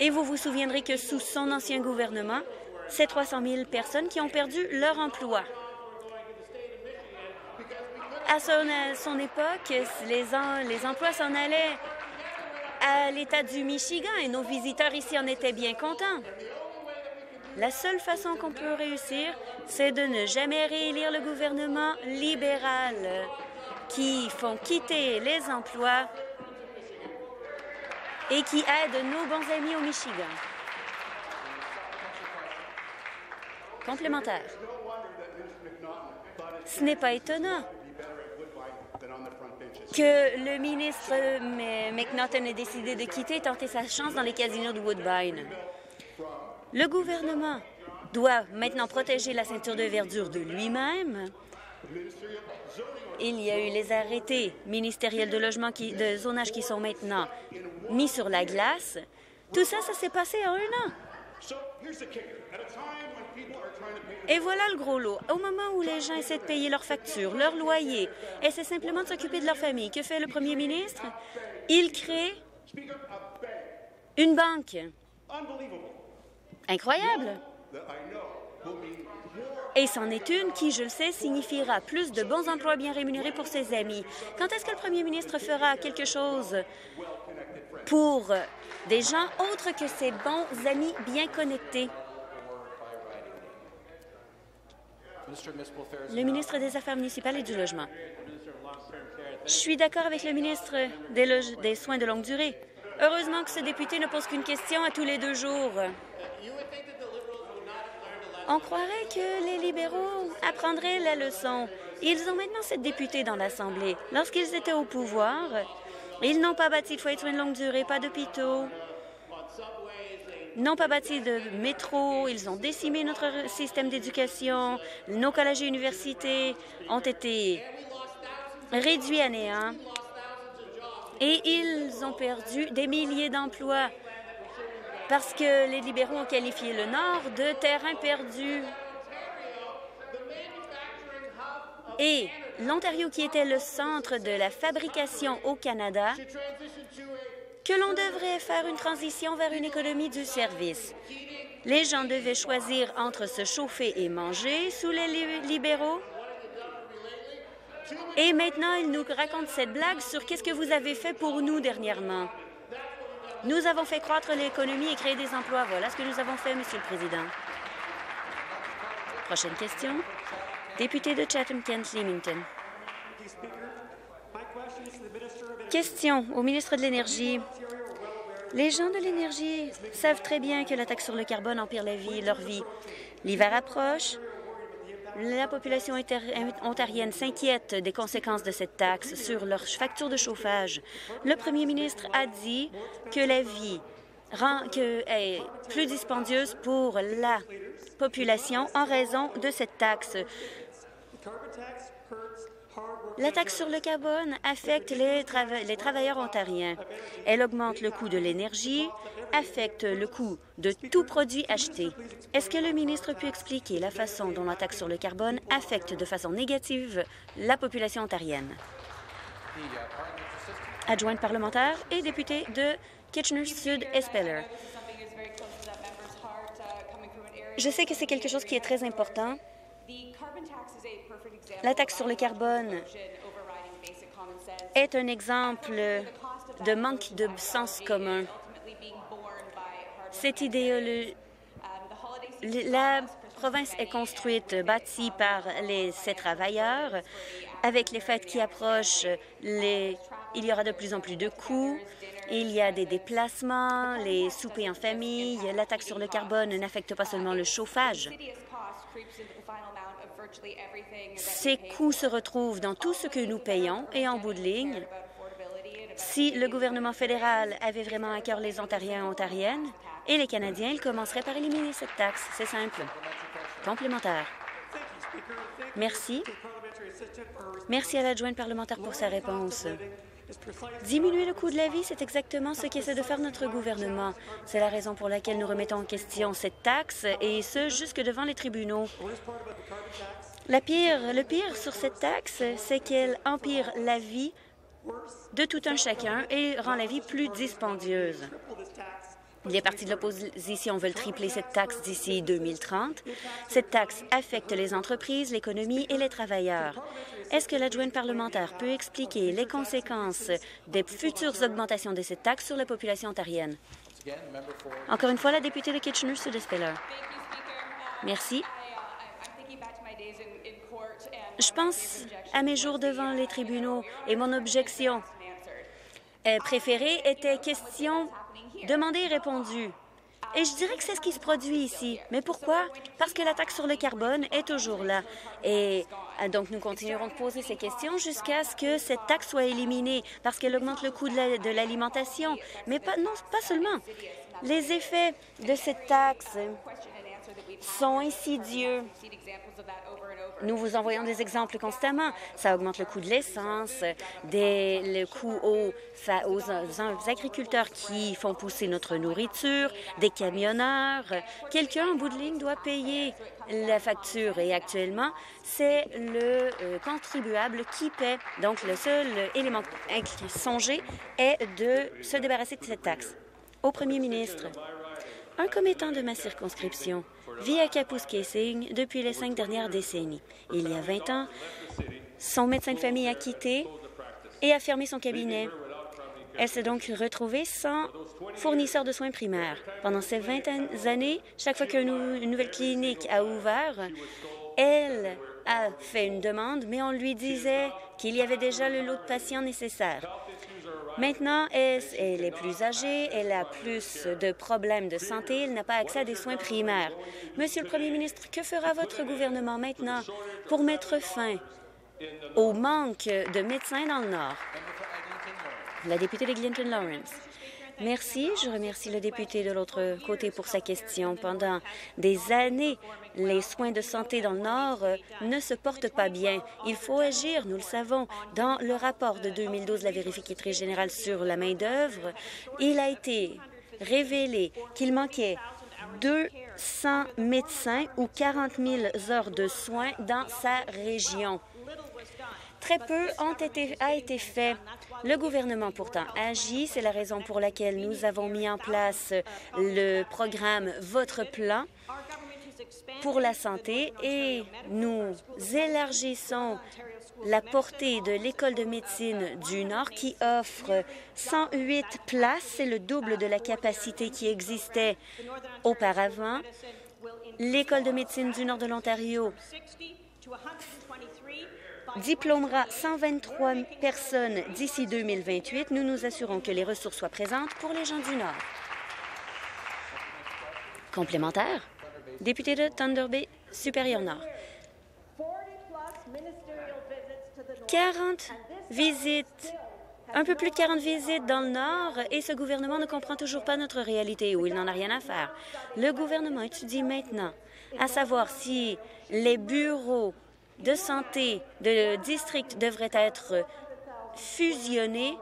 Et vous vous souviendrez que sous son ancien gouvernement, c'est 300 000 personnes qui ont perdu leur emploi. À son, époque, les, les emplois s'en allaient à l'État du Michigan et nos visiteurs ici en étaient bien contents. La seule façon qu'on peut réussir, c'est de ne jamais réélire le gouvernement libéral qui font quitter les emplois et qui aident nos bons amis au Michigan. Complémentaire. Ce n'est pas étonnant que le ministre McNaughton ait décidé de quitter et tenter sa chance dans les casinos de Woodbine. Le gouvernement doit maintenant protéger la ceinture de verdure de lui-même. Il y a eu les arrêtés ministériels de logement de zonage qui sont maintenant mis sur la glace. Tout ça, ça s'est passé en un an. Et voilà le gros lot. Au moment où les gens essaient de payer leurs factures, leur loyer, essaient simplement de s'occuper de leur famille, que fait le premier ministre? Il crée une banque. Incroyable. Et c'en est une qui, je le sais, signifiera plus de bons emplois bien rémunérés pour ses amis. Quand est-ce que le premier ministre fera quelque chose pour des gens autres que ses bons amis bien connectés? Le ministre des Affaires municipales et du Logement. Je suis d'accord avec le ministre des, des Soins de longue durée. Heureusement que ce député ne pose qu'une question à tous les deux jours. On croirait que les libéraux apprendraient la leçon. Ils ont maintenant cette députée dans l'Assemblée. Lorsqu'ils étaient au pouvoir, ils n'ont pas bâti de foyers de soins de longue durée, pas d'hôpitaux, n'ont pas bâti de métro, ils ont décimé notre système d'éducation, nos collèges et universités ont été réduits à néant. Et ils ont perdu des milliers d'emplois parce que les libéraux ont qualifié le Nord de terrain perdu. Et l'Ontario, qui était le centre de la fabrication au Canada, que l'on devrait faire une transition vers une économie du service. Les gens devaient choisir entre se chauffer et manger sous les libéraux. Et maintenant, ils nous racontent cette blague sur qu'est-ce que vous avez fait pour nous dernièrement. Nous avons fait croître l'économie et créer des emplois. Voilà ce que nous avons fait, Monsieur le Président. Prochaine question. Député de Chatham-Kent-Leamington. Question au ministre de l'Énergie. Les gens de l'énergie savent très bien que la taxe sur le carbone empire la vie, leur vie. L'hiver approche. La population ontarienne s'inquiète des conséquences de cette taxe sur leurs factures de chauffage. Le premier ministre a dit que la vie est plus dispendieuse pour la population en raison de cette taxe. La taxe sur le carbone affecte les, les, travailleurs ontariens. Elle augmente le coût de l'énergie, affecte le coût de tout produit acheté. Est-ce que le ministre peut expliquer la façon dont la taxe sur le carbone affecte de façon négative la population ontarienne? Adjointe parlementaire et députée de Kitchener-Sud-Espeller. Je sais que c'est quelque chose qui est très important la taxe sur le carbone est un exemple de manque de sens commun. Cette idéologie, la province est construite, bâtie par ses travailleurs. Avec les fêtes qui approchent, il y aura de plus en plus de coûts. Il y a des déplacements, les soupers en famille. La taxe sur le carbone n'affecte pas seulement le chauffage. Ces coûts se retrouvent dans tout ce que nous payons et en bout de ligne, si le gouvernement fédéral avait vraiment à cœur les Ontariens et Ontariennes et les Canadiens, il commencerait par éliminer cette taxe. C'est simple. Complémentaire. Merci. Merci à l'adjointe parlementaire pour sa réponse. Diminuer le coût de la vie, c'est exactement ce qu'essaie de faire notre gouvernement. C'est la raison pour laquelle nous remettons en question cette taxe, et ce, jusque devant les tribunaux. La pire, le pire sur cette taxe, c'est qu'elle empire la vie de tout un chacun et rend la vie plus dispendieuse. Les partis de l'opposition veulent tripler cette taxe d'ici 2030. Cette taxe affecte les entreprises, l'économie et les travailleurs. Est-ce que l'adjointe parlementaire peut expliquer les conséquences des futures augmentations de cette taxe sur la population ontarienne? Encore une fois, la députée de kitchener sud Merci. Je pense à mes jours devant les tribunaux et mon objection préférée était question demandée et répondue. Et je dirais que c'est ce qui se produit ici. Mais pourquoi? Parce que la taxe sur le carbone est toujours là. Et euh, donc, nous continuerons de poser ces questions jusqu'à ce que cette taxe soit éliminée, parce qu'elle augmente le coût de l'alimentation. Mais non, pas seulement. Les effets de cette taxe sont insidieux. Nous vous envoyons des exemples constamment. Ça augmente le coût de l'essence, le coût aux, agriculteurs qui font pousser notre nourriture, des camionneurs. Quelqu'un, en bout de ligne, doit payer la facture et actuellement, c'est le euh, contribuable qui paie. Donc, le seul élément songé est de se débarrasser de cette taxe. Au premier ministre, un commettant de ma circonscription vit à Kapuskasing depuis les cinq dernières décennies. Il y a 20 ans, son médecin de famille a quitté et a fermé son cabinet Elle s'est donc retrouvée sans fournisseur de soins primaires. Pendant ces 20 années, chaque fois qu'une nouvelle clinique a ouvert, elle a fait une demande, mais on lui disait qu'il y avait déjà le lot de patients nécessaire. Maintenant, elle, est plus âgée, elle a plus de problèmes de santé, elle n'a pas accès à des soins primaires? Monsieur le Premier ministre, que fera votre gouvernement maintenant pour mettre fin au manque de médecins dans le Nord? La députée de Glinton Lawrence. Merci. Je remercie le député de l'autre côté pour sa question. Pendant des années, les soins de santé dans le Nord euh, ne se portent pas bien. Il faut agir, nous le savons. Dans le rapport de 2012, la vérificatrice générale sur la main-d'œuvre, il a été révélé qu'il manquait 200 médecins ou 40 000 heures de soins dans sa région. Très peu a été fait. Le gouvernement pourtant agit. C'est la raison pour laquelle nous avons mis en place le programme Votre plan pour la santé et nous élargissons la portée de l'École de médecine du Nord qui offre 108 places. C'est le double de la capacité qui existait auparavant. L'École de médecine du Nord de l'Ontario diplômera 123 personnes d'ici 2028. Nous nous assurons que les ressources soient présentes pour les gens du Nord. Complémentaire, député de Thunder Bay, Supérieur Nord. 40 visites, un peu plus de 40 visites dans le Nord et ce gouvernement ne comprend toujours pas notre réalité ou il n'en a rien à faire. Le gouvernement étudie maintenant à savoir si les bureaux de santé de district devraient être fusionnés.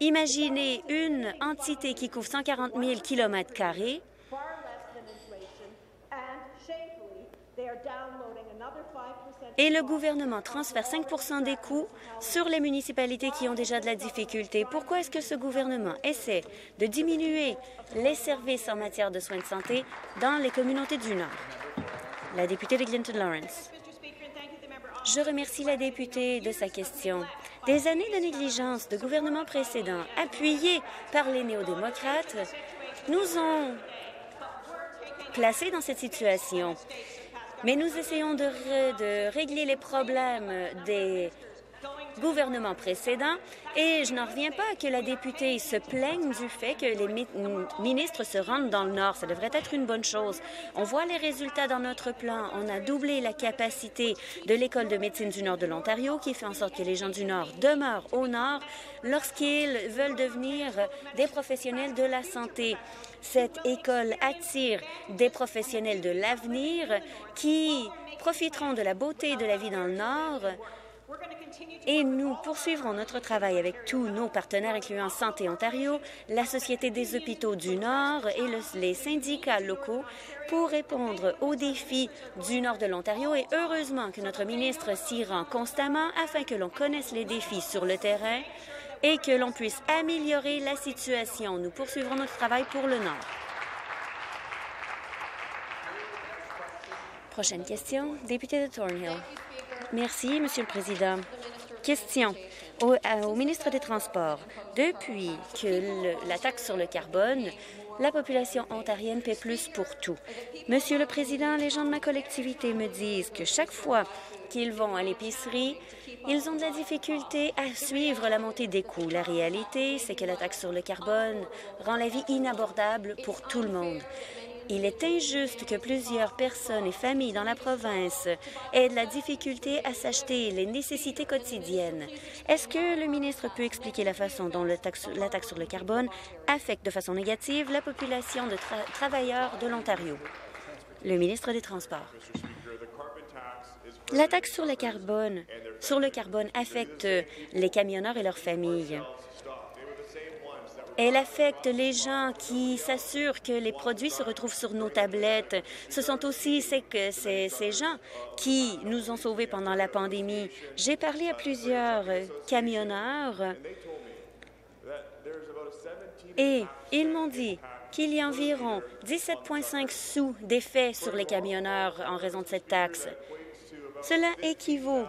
Imaginez une entité qui couvre 140 000 km et le gouvernement transfère 5% des coûts sur les municipalités qui ont déjà de la difficulté. Pourquoi est-ce que ce gouvernement essaie de diminuer les services en matière de soins de santé dans les communautés du Nord? La députée de Clinton Lawrence. Je remercie la députée de sa question. Des années de négligence de gouvernements précédents, appuyés par les néo-démocrates, nous ont placés dans cette situation. Mais nous essayons de, de régler les problèmes des gouvernement précédent et je n'en reviens pas que la députée se plaigne du fait que les ministres se rendent dans le Nord. Ça devrait être une bonne chose. On voit les résultats dans notre plan. On a doublé la capacité de l'École de médecine du Nord de l'Ontario qui fait en sorte que les gens du Nord demeurent au Nord lorsqu'ils veulent devenir des professionnels de la santé. Cette école attire des professionnels de l'avenir qui profiteront de la beauté de la vie dans le Nord et nous poursuivrons notre travail avec tous nos partenaires, incluant Santé Ontario, la Société des hôpitaux du Nord et les syndicats locaux pour répondre aux défis du Nord de l'Ontario. Et heureusement que notre ministre s'y rend constamment afin que l'on connaisse les défis sur le terrain et que l'on puisse améliorer la situation. Nous poursuivrons notre travail pour le Nord. Prochaine question, député de Thornhill. Merci, Monsieur le Président. Question au, euh, ministre des Transports. Depuis que la taxe sur le carbone, la population ontarienne paie plus pour tout. Monsieur le Président, les gens de ma collectivité me disent que chaque fois qu'ils vont à l'épicerie, ils ont de la difficulté à suivre la montée des coûts. La réalité, c'est que la taxe sur le carbone rend la vie inabordable pour tout le monde. Il est injuste que plusieurs personnes et familles dans la province aient de la difficulté à s'acheter les nécessités quotidiennes. Est-ce que le ministre peut expliquer la façon dont la taxe sur le carbone affecte de façon négative la population de travailleurs de l'Ontario? Le ministre des Transports. La taxe sur le carbone, sur le carbone affecte les camionneurs et leurs familles. Elle affecte les gens qui s'assurent que les produits se retrouvent sur nos tablettes. Ce sont aussi ces, gens qui nous ont sauvés pendant la pandémie. J'ai parlé à plusieurs camionneurs et ils m'ont dit qu'il y a environ 17,5 sous d'effet sur les camionneurs en raison de cette taxe. Cela équivaut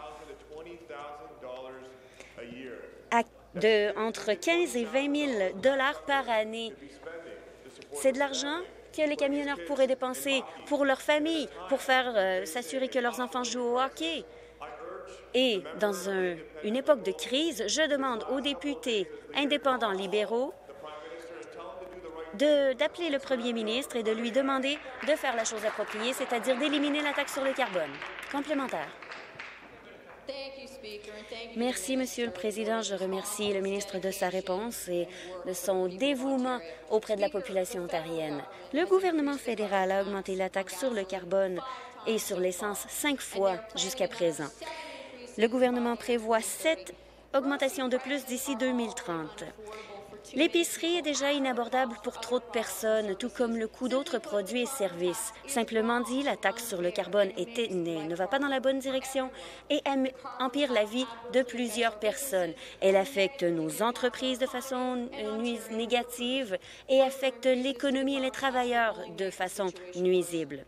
à de entre 15 et 20 000 dollars par année. C'est de l'argent que les camionneurs pourraient dépenser pour leur famille, pour faire euh, s'assurer que leurs enfants jouent au hockey. Et dans une époque de crise, je demande aux députés indépendants libéraux d'appeler le premier ministre et de lui demander de faire la chose appropriée, c'est-à-dire d'éliminer la taxe sur le carbone. Complémentaire. Merci, Monsieur le Président. Je remercie le ministre de sa réponse et de son dévouement auprès de la population ontarienne. Le gouvernement fédéral a augmenté la taxe sur le carbone et sur l'essence cinq fois jusqu'à présent. Le gouvernement prévoit sept augmentations de plus d'ici 2030. L'épicerie est déjà inabordable pour trop de personnes, tout comme le coût d'autres produits et services. Simplement dit, la taxe sur le carbone ne va pas dans la bonne direction et empire la vie de plusieurs personnes. Elle affecte nos entreprises de façon négative et affecte l'économie et les travailleurs de façon nuisible.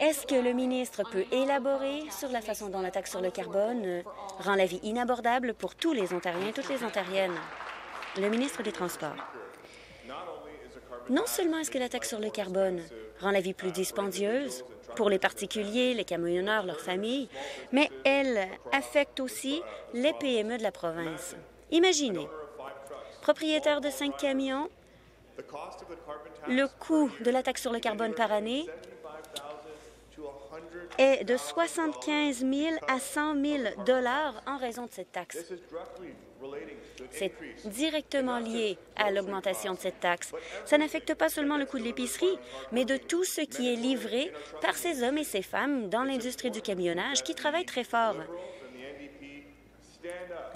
Est-ce que le ministre peut élaborer sur la façon dont la taxe sur le carbone rend la vie inabordable pour tous les Ontariens et toutes les Ontariennes? Le ministre des Transports. Non seulement est-ce que la taxe sur le carbone rend la vie plus dispendieuse pour les particuliers, les camionneurs, leurs familles, mais elle affecte aussi les PME de la province. Imaginez, propriétaire de cinq camions, le coût de la taxe sur le carbone par année est de 75 000 à 100 000 dollars en raison de cette taxe. C'est directement lié à l'augmentation de cette taxe. Ça n'affecte pas seulement le coût de l'épicerie, mais de tout ce qui est livré par ces hommes et ces femmes dans l'industrie du camionnage qui travaillent très fort.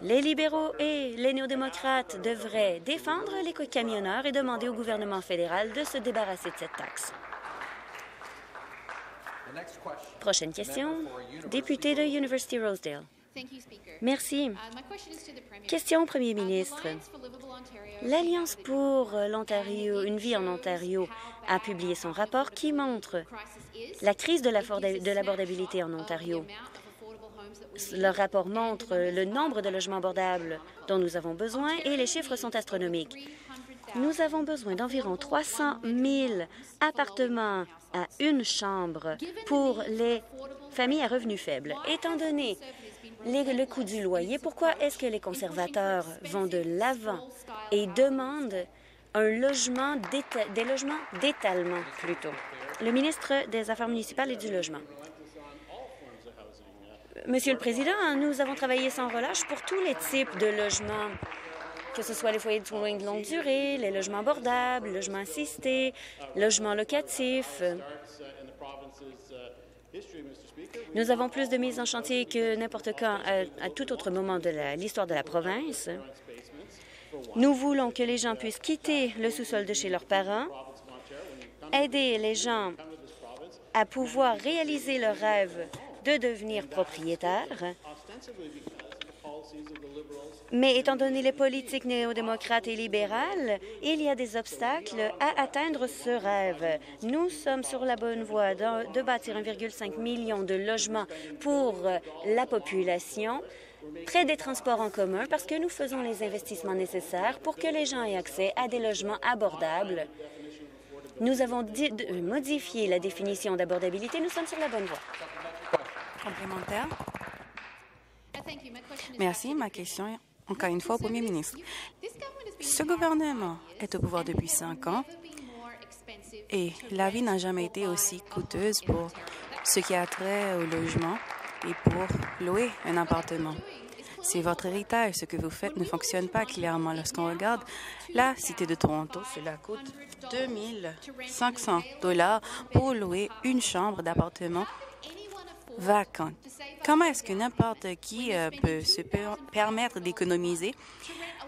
Les libéraux et les néo-démocrates devraient défendre les camionneurs et demander au gouvernement fédéral de se débarrasser de cette taxe. Prochaine question, député de University Rosedale. Merci. Uh, Question au Premier ministre. L'Alliance pour l'Ontario, une vie en Ontario, a publié son rapport qui montre la crise de l'abordabilité en Ontario. Le rapport montre le nombre de logements abordables dont nous avons besoin et les chiffres sont astronomiques. Nous avons besoin d'environ 300 000 appartements à une chambre pour les familles à revenus faibles. Étant donné le coût du loyer, pourquoi est-ce que les conservateurs vont de l'avant et demandent un logement des logements d'étalement? Plutôt? Le ministre des Affaires municipales et du Logement. Monsieur le Président, nous avons travaillé sans relâche pour tous les types de logements, que ce soit les foyers de soins de longue durée, les logements abordables, logements assistés, logements locatifs. Nous avons plus de mises en chantier que n'importe quand à, tout autre moment de l'histoire de la province. Nous voulons que les gens puissent quitter le sous-sol de chez leurs parents, aider les gens à pouvoir réaliser leur rêve de devenir propriétaires mais étant donné les politiques néo-démocrates et libérales, il y a des obstacles à atteindre ce rêve. Nous sommes sur la bonne voie de, bâtir 1,5 million de logements pour la population près des transports en commun parce que nous faisons les investissements nécessaires pour que les gens aient accès à des logements abordables. Nous avons modifié la définition d'abordabilité. Nous sommes sur la bonne voie. Complémentaire. Merci. Ma question encore une fois au Premier ministre. Ce gouvernement est au pouvoir depuis cinq ans et la vie n'a jamais été aussi coûteuse pour ce qui a trait au logement et pour louer un appartement. C'est votre héritage. Ce que vous faites ne fonctionne pas clairement. Lorsqu'on regarde la cité de Toronto, cela coûte 2500 dollars pour louer une chambre d'appartement vacante. Comment est-ce que n'importe qui euh, peut se permettre d'économiser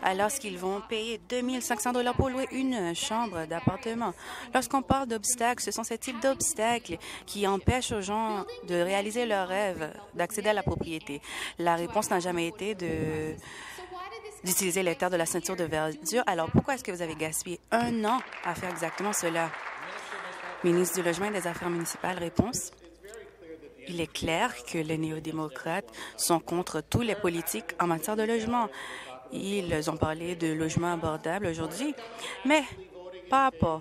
alors qu'ils vont payer 2500 dollars pour louer une chambre d'appartement? Lorsqu'on parle d'obstacles, ce sont ces types d'obstacles qui empêchent aux gens de réaliser leur rêve, d'accéder à la propriété. La réponse n'a jamais été de d'utiliser les terres de la ceinture de verdure. Alors, pourquoi est-ce que vous avez gaspillé un an à faire exactement cela? Ministre du Logement et des Affaires municipales, réponse. Il est clair que les néo-démocrates sont contre tous les politiques en matière de logement. Ils ont parlé de logements abordables aujourd'hui, mais par rapport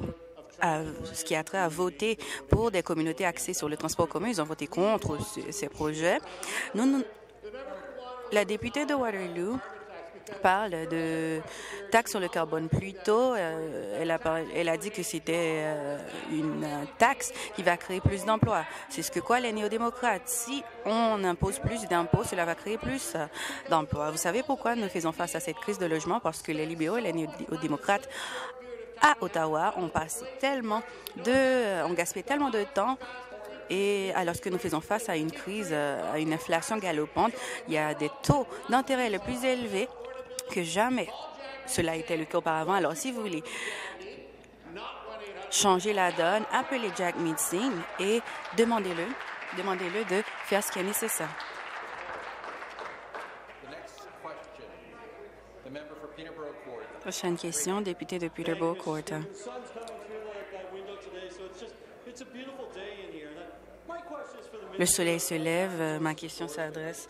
à ce qui a trait à voter pour des communautés axées sur le transport commun, ils ont voté contre ces projets. Nous, la députée de Waterloo parle de taxe sur le carbone. Plus tôt, euh, elle, a dit que c'était euh, une taxe qui va créer plus d'emplois. C'est ce que quoi les néo-démocrates. Si on impose plus d'impôts, cela va créer plus euh, d'emplois. Vous savez pourquoi nous faisons face à cette crise de logement? Parce que les libéraux et les néo-démocrates à Ottawa ont passé tellement de, gaspillé tellement de temps et alors que nous faisons face à une crise, à une inflation galopante, il y a des taux d'intérêt les plus élevés que jamais cela était le cas auparavant. Alors, si vous voulez changer la donne, appelez Jack Meeting et demandez-le, demandez-le de faire ce qui est nécessaire. Prochaine question, député de Peterborough Court. Le soleil se lève. Ma question s'adresse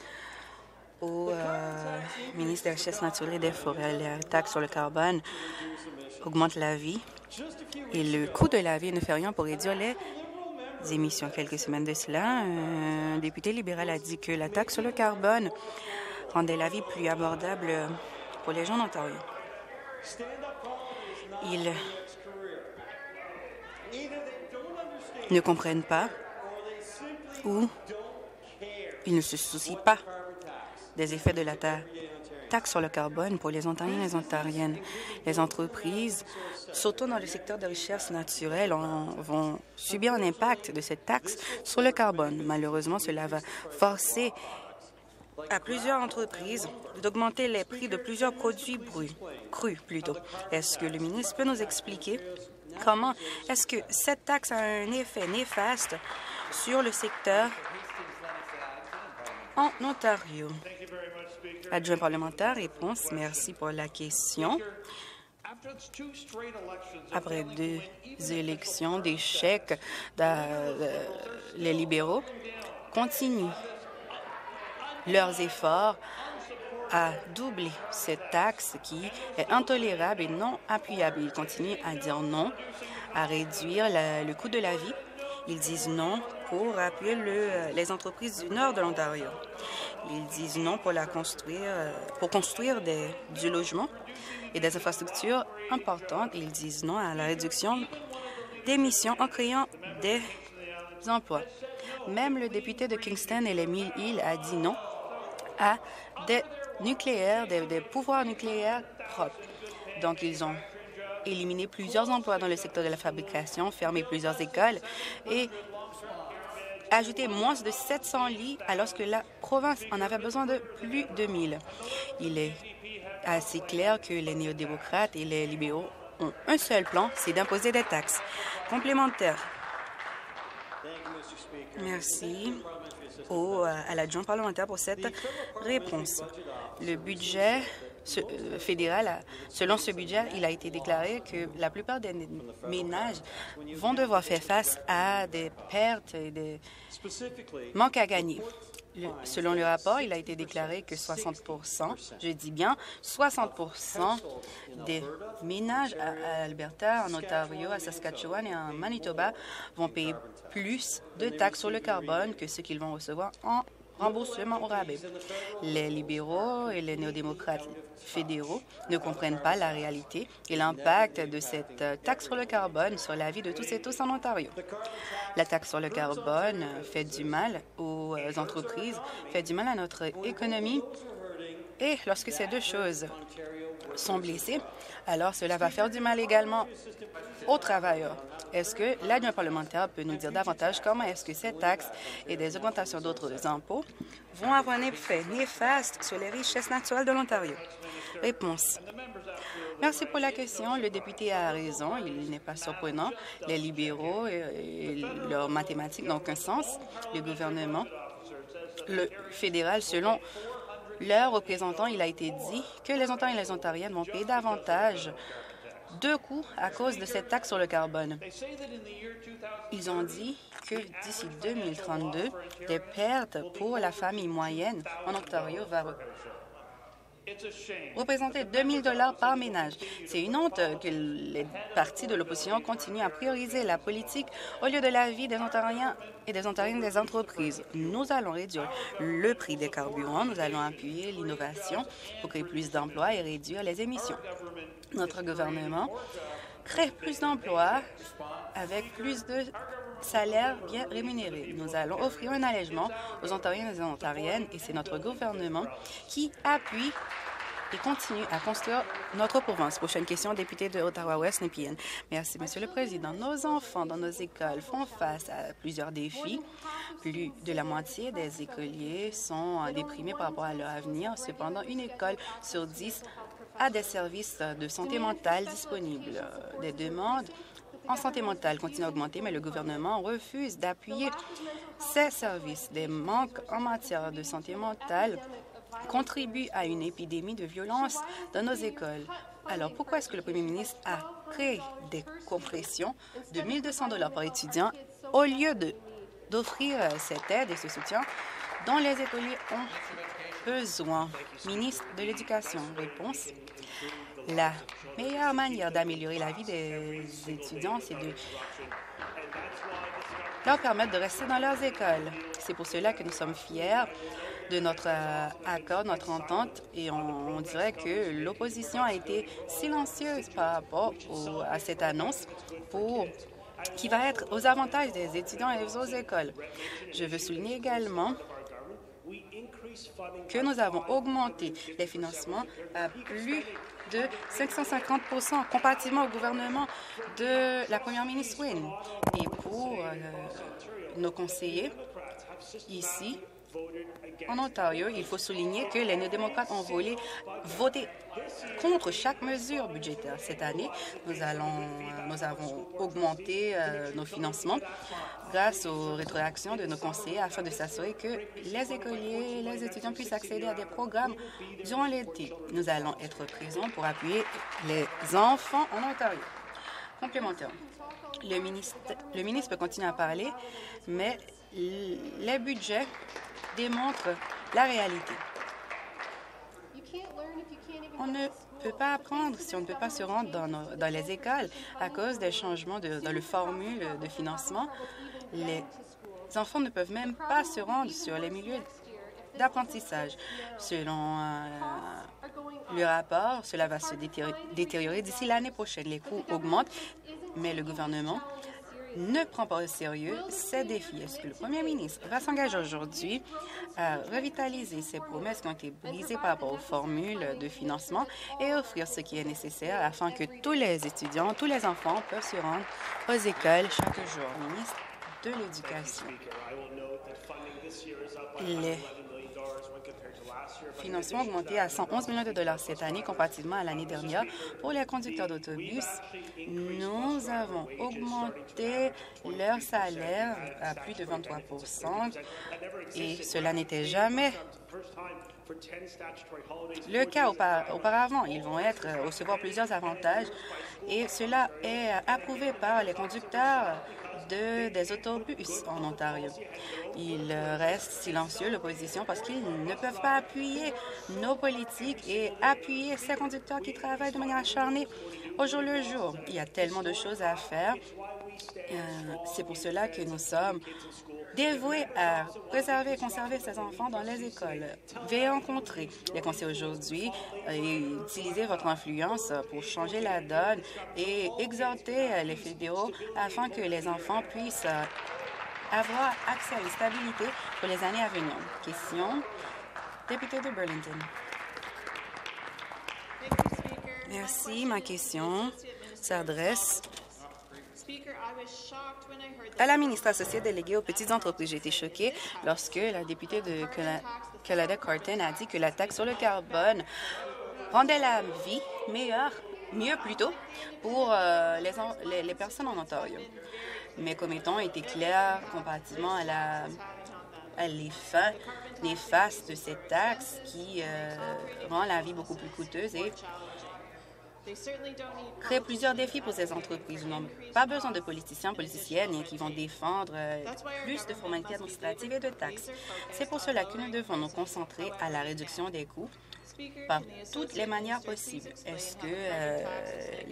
au euh, ministre des Richesses naturelles et des Forêts. La taxe sur le carbone augmente la vie et le coût de la vie ne fait rien pour réduire les émissions. Quelques semaines de cela, un député libéral a dit que la taxe sur le carbone rendait la vie plus abordable pour les gens d'Ontario. Ils ne comprennent pas ou ils ne se soucient pas des effets de la taxe sur le carbone pour les Ontariens et les Ontariennes. Les entreprises, surtout dans le secteur de recherche naturelle, vont subir un impact de cette taxe sur le carbone. Malheureusement, cela va forcer à plusieurs entreprises d'augmenter les prix de plusieurs produits bruts, crus plutôt. Est-ce que le ministre peut nous expliquer comment est-ce que cette taxe a un effet néfaste sur le secteur en Ontario? Adjoint parlementaire, réponse. Merci pour la question. Après deux élections d'échecs, les libéraux continuent leurs efforts à doubler cette taxe qui est intolérable et non appuyable. Ils continuent à dire non, à réduire le coût de la vie. Ils disent non pour appuyer les entreprises du nord de l'Ontario. Ils disent non pour, la construire, euh, pour construire des, du logement et des infrastructures importantes. Ils disent non à la réduction d'émissions en créant des emplois. Même le député de Kingston et les Mille Îles a dit non à des nucléaires, des, des pouvoirs nucléaires propres. Donc, ils ont éliminé plusieurs emplois dans le secteur de la fabrication, fermé plusieurs écoles et ajouter moins de 700 lits alors que la province en avait besoin de plus de 1000. Il est assez clair que les néo-démocrates et les libéraux ont un seul plan, c'est d'imposer des taxes complémentaires. Merci euh, à l'adjoint parlementaire pour cette réponse. Le budget euh, fédéral, selon ce budget, il a été déclaré que la plupart des ménages vont devoir faire face à des pertes et des manques à gagner. Selon le rapport, il a été déclaré que 60% je dis bien 60% des ménages à Alberta, en Ontario, à Saskatchewan et en Manitoba vont payer plus de taxes sur le carbone que ce qu'ils vont recevoir en remboursement au rabais. Les libéraux et les néo-démocrates fédéraux ne comprennent pas la réalité et l'impact de cette taxe sur le carbone sur la vie de tous et tous en Ontario. La taxe sur le carbone fait du mal aux entreprises, fait du mal à notre économie et lorsque ces deux choses sont blessées, alors cela va faire du mal également aux travailleurs. Est-ce que l'adjoint parlementaire peut nous dire davantage comment est-ce que ces taxes et des augmentations d'autres impôts vont avoir un effet néfaste sur les richesses naturelles de l'Ontario? Réponse. Merci pour la question. Le député a raison. Il n'est pas surprenant. Les libéraux et, leurs mathématiques n'ont aucun sens. Le gouvernement, le fédéral, selon leurs représentants, il a été dit que les Ontariens et les Ontariennes vont payer davantage deux coûts à cause de cette taxe sur le carbone. Ils ont dit que d'ici 2032, des pertes pour la famille moyenne en Ontario va représenter 2 000 dollars par ménage. C'est une honte que les partis de l'opposition continuent à prioriser la politique au lieu de la vie des Ontariens et des Ontariennes des entreprises. Nous allons réduire le prix des carburants, nous allons appuyer l'innovation pour créer plus d'emplois et réduire les émissions. Notre gouvernement crée plus d'emplois avec plus de salaires bien rémunérés. Nous allons offrir un allègement aux Ontariens et aux Ontariennes et c'est notre gouvernement qui appuie et continue à construire notre province. Prochaine question, député de Ottawa-Ouest, Nepean. Merci, Monsieur le Président. Nos enfants dans nos écoles font face à plusieurs défis. Plus de la moitié des écoliers sont déprimés par rapport à leur avenir. Cependant, une école sur dix a des services de santé mentale disponibles. Des demandes en santé mentale continuent à augmenter, mais le gouvernement refuse d'appuyer ces services. Des manques en matière de santé mentale contribuent à une épidémie de violence dans nos écoles. Alors, pourquoi est-ce que le premier ministre a créé des compressions de 1 200 par étudiant au lieu d'offrir cette aide et ce soutien dont les écoliers ont besoin? Ministre de l'Éducation, réponse. La meilleure manière d'améliorer la vie des étudiants, c'est de leur permettre de rester dans leurs écoles. C'est pour cela que nous sommes fiers de notre euh, accord, notre entente, et on, dirait que l'opposition a été silencieuse par rapport à cette annonce pour qui va être aux avantages des étudiants et autres écoles. Je veux souligner également que nous avons augmenté les financements à plus de 550% comparativement au gouvernement de la première ministre Wynne. Et pour euh, nos conseillers ici, en Ontario, il faut souligner que les néo-démocrates ont volé, voté contre chaque mesure budgétaire. Cette année, nous, avons augmenté euh, nos financements grâce aux rétroactions de nos conseillers afin de s'assurer que les écoliers et les étudiants puissent accéder à des programmes durant l'été. Nous allons être présents pour appuyer les enfants en Ontario. Complémentaire. Le ministre peut continuer à parler, mais les budgets démontrent la réalité. On ne peut pas apprendre si on ne peut pas se rendre dans, les écoles à cause des changements dans le formule de financement. Les enfants ne peuvent même pas se rendre sur les milieux d'apprentissage. Selon euh, le rapport, cela va se détériorer d'ici l'année prochaine. Les coûts augmentent, mais le gouvernement ne prend pas au sérieux ces défis. Est-ce que le premier ministre va s'engager aujourd'hui à revitaliser ces promesses qui ont été brisées par rapport aux formules de financement et offrir ce qui est nécessaire afin que tous les étudiants, tous les enfants peuvent se rendre aux écoles chaque jour? Ministre de l'Éducation. Financement augmenté à 111 millions de dollars cette année comparativement à l'année dernière. Pour les conducteurs d'autobus, nous avons augmenté leur salaire à plus de 23% et cela n'était jamais le cas auparavant. Ils vont être euh, recevoir plusieurs avantages et cela est approuvé par les conducteurs des autobus en Ontario. Ils restent silencieux, l'opposition, parce qu'ils ne peuvent pas appuyer nos politiques et appuyer ces conducteurs qui travaillent de manière acharnée au jour le jour. Il y a tellement de choses à faire. Euh, c'est pour cela que nous sommes dévoués à préserver et conserver ces enfants dans les écoles. Veuillez rencontrer les conseils aujourd'hui et utiliser votre influence pour changer la donne et exhorter les fédéraux afin que les enfants puissent avoir accès à une stabilité pour les années à venir. Question, député de Burlington. Merci. Ma question s'adresse à la ministre associée déléguée aux petites entreprises, j'ai été choquée lorsque la députée de Canada Carton a dit que la taxe sur le carbone rendait la vie meilleure, mieux plutôt, pour euh, les, les, personnes en Ontario. Mes commettants étaient clairs comparativement à la à l'effet néfaste de cette taxe qui euh, rend la vie beaucoup plus coûteuse et crée plusieurs défis pour ces entreprises. Nous n'avons pas besoin de politiciens, politiciennes qui vont défendre euh, plus de formalités administratives et de taxes. C'est pour cela que nous devons nous concentrer à la réduction des coûts par toutes les manières possibles. Est-ce que euh,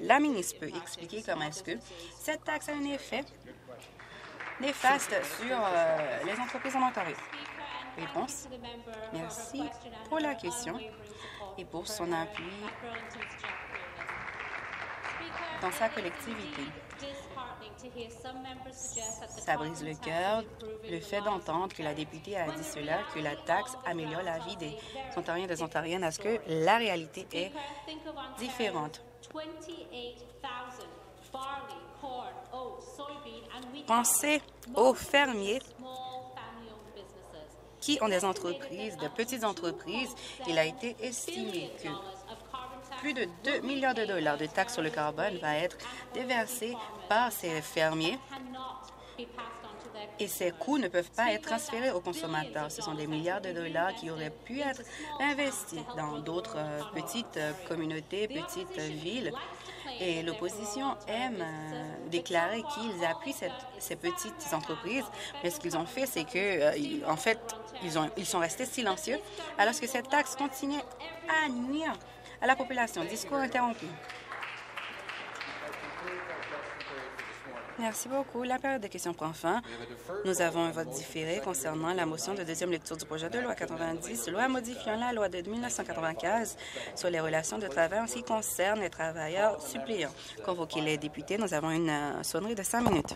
la ministre peut expliquer comment est-ce que cette taxe a un effet néfaste sur euh, les entreprises en Ontario? Réponse. Merci pour la question et pour son appui dans sa collectivité. Ça brise le cœur le fait d'entendre que la députée a dit cela, que la taxe améliore la vie des Ontariens et des Ontariennes. Est-ce que la réalité est différente? Pensez aux fermiers qui ont des entreprises, de petites entreprises. Il a été estimé que plus de 2 milliards de dollars de taxes sur le carbone va être déversé par ces fermiers et ces coûts ne peuvent pas être transférés aux consommateurs. Ce sont des milliards de dollars qui auraient pu être investis dans d'autres euh, petites euh, communautés, petites villes. Et l'opposition aime euh, déclarer qu'ils appuient ces petites entreprises, mais ce qu'ils ont fait, c'est que, en fait, ils, ils sont restés silencieux, alors que cette taxe continue à nuire à la population. Discours interrompu. Merci beaucoup. La période de questions prend fin. Nous avons un vote différé concernant la motion de deuxième lecture du projet de loi 90, loi modifiant la loi de 1995 sur les relations de travail en ce qui concerne les travailleurs suppliants. Convoquez les députés. Nous avons une euh, sonnerie de cinq minutes.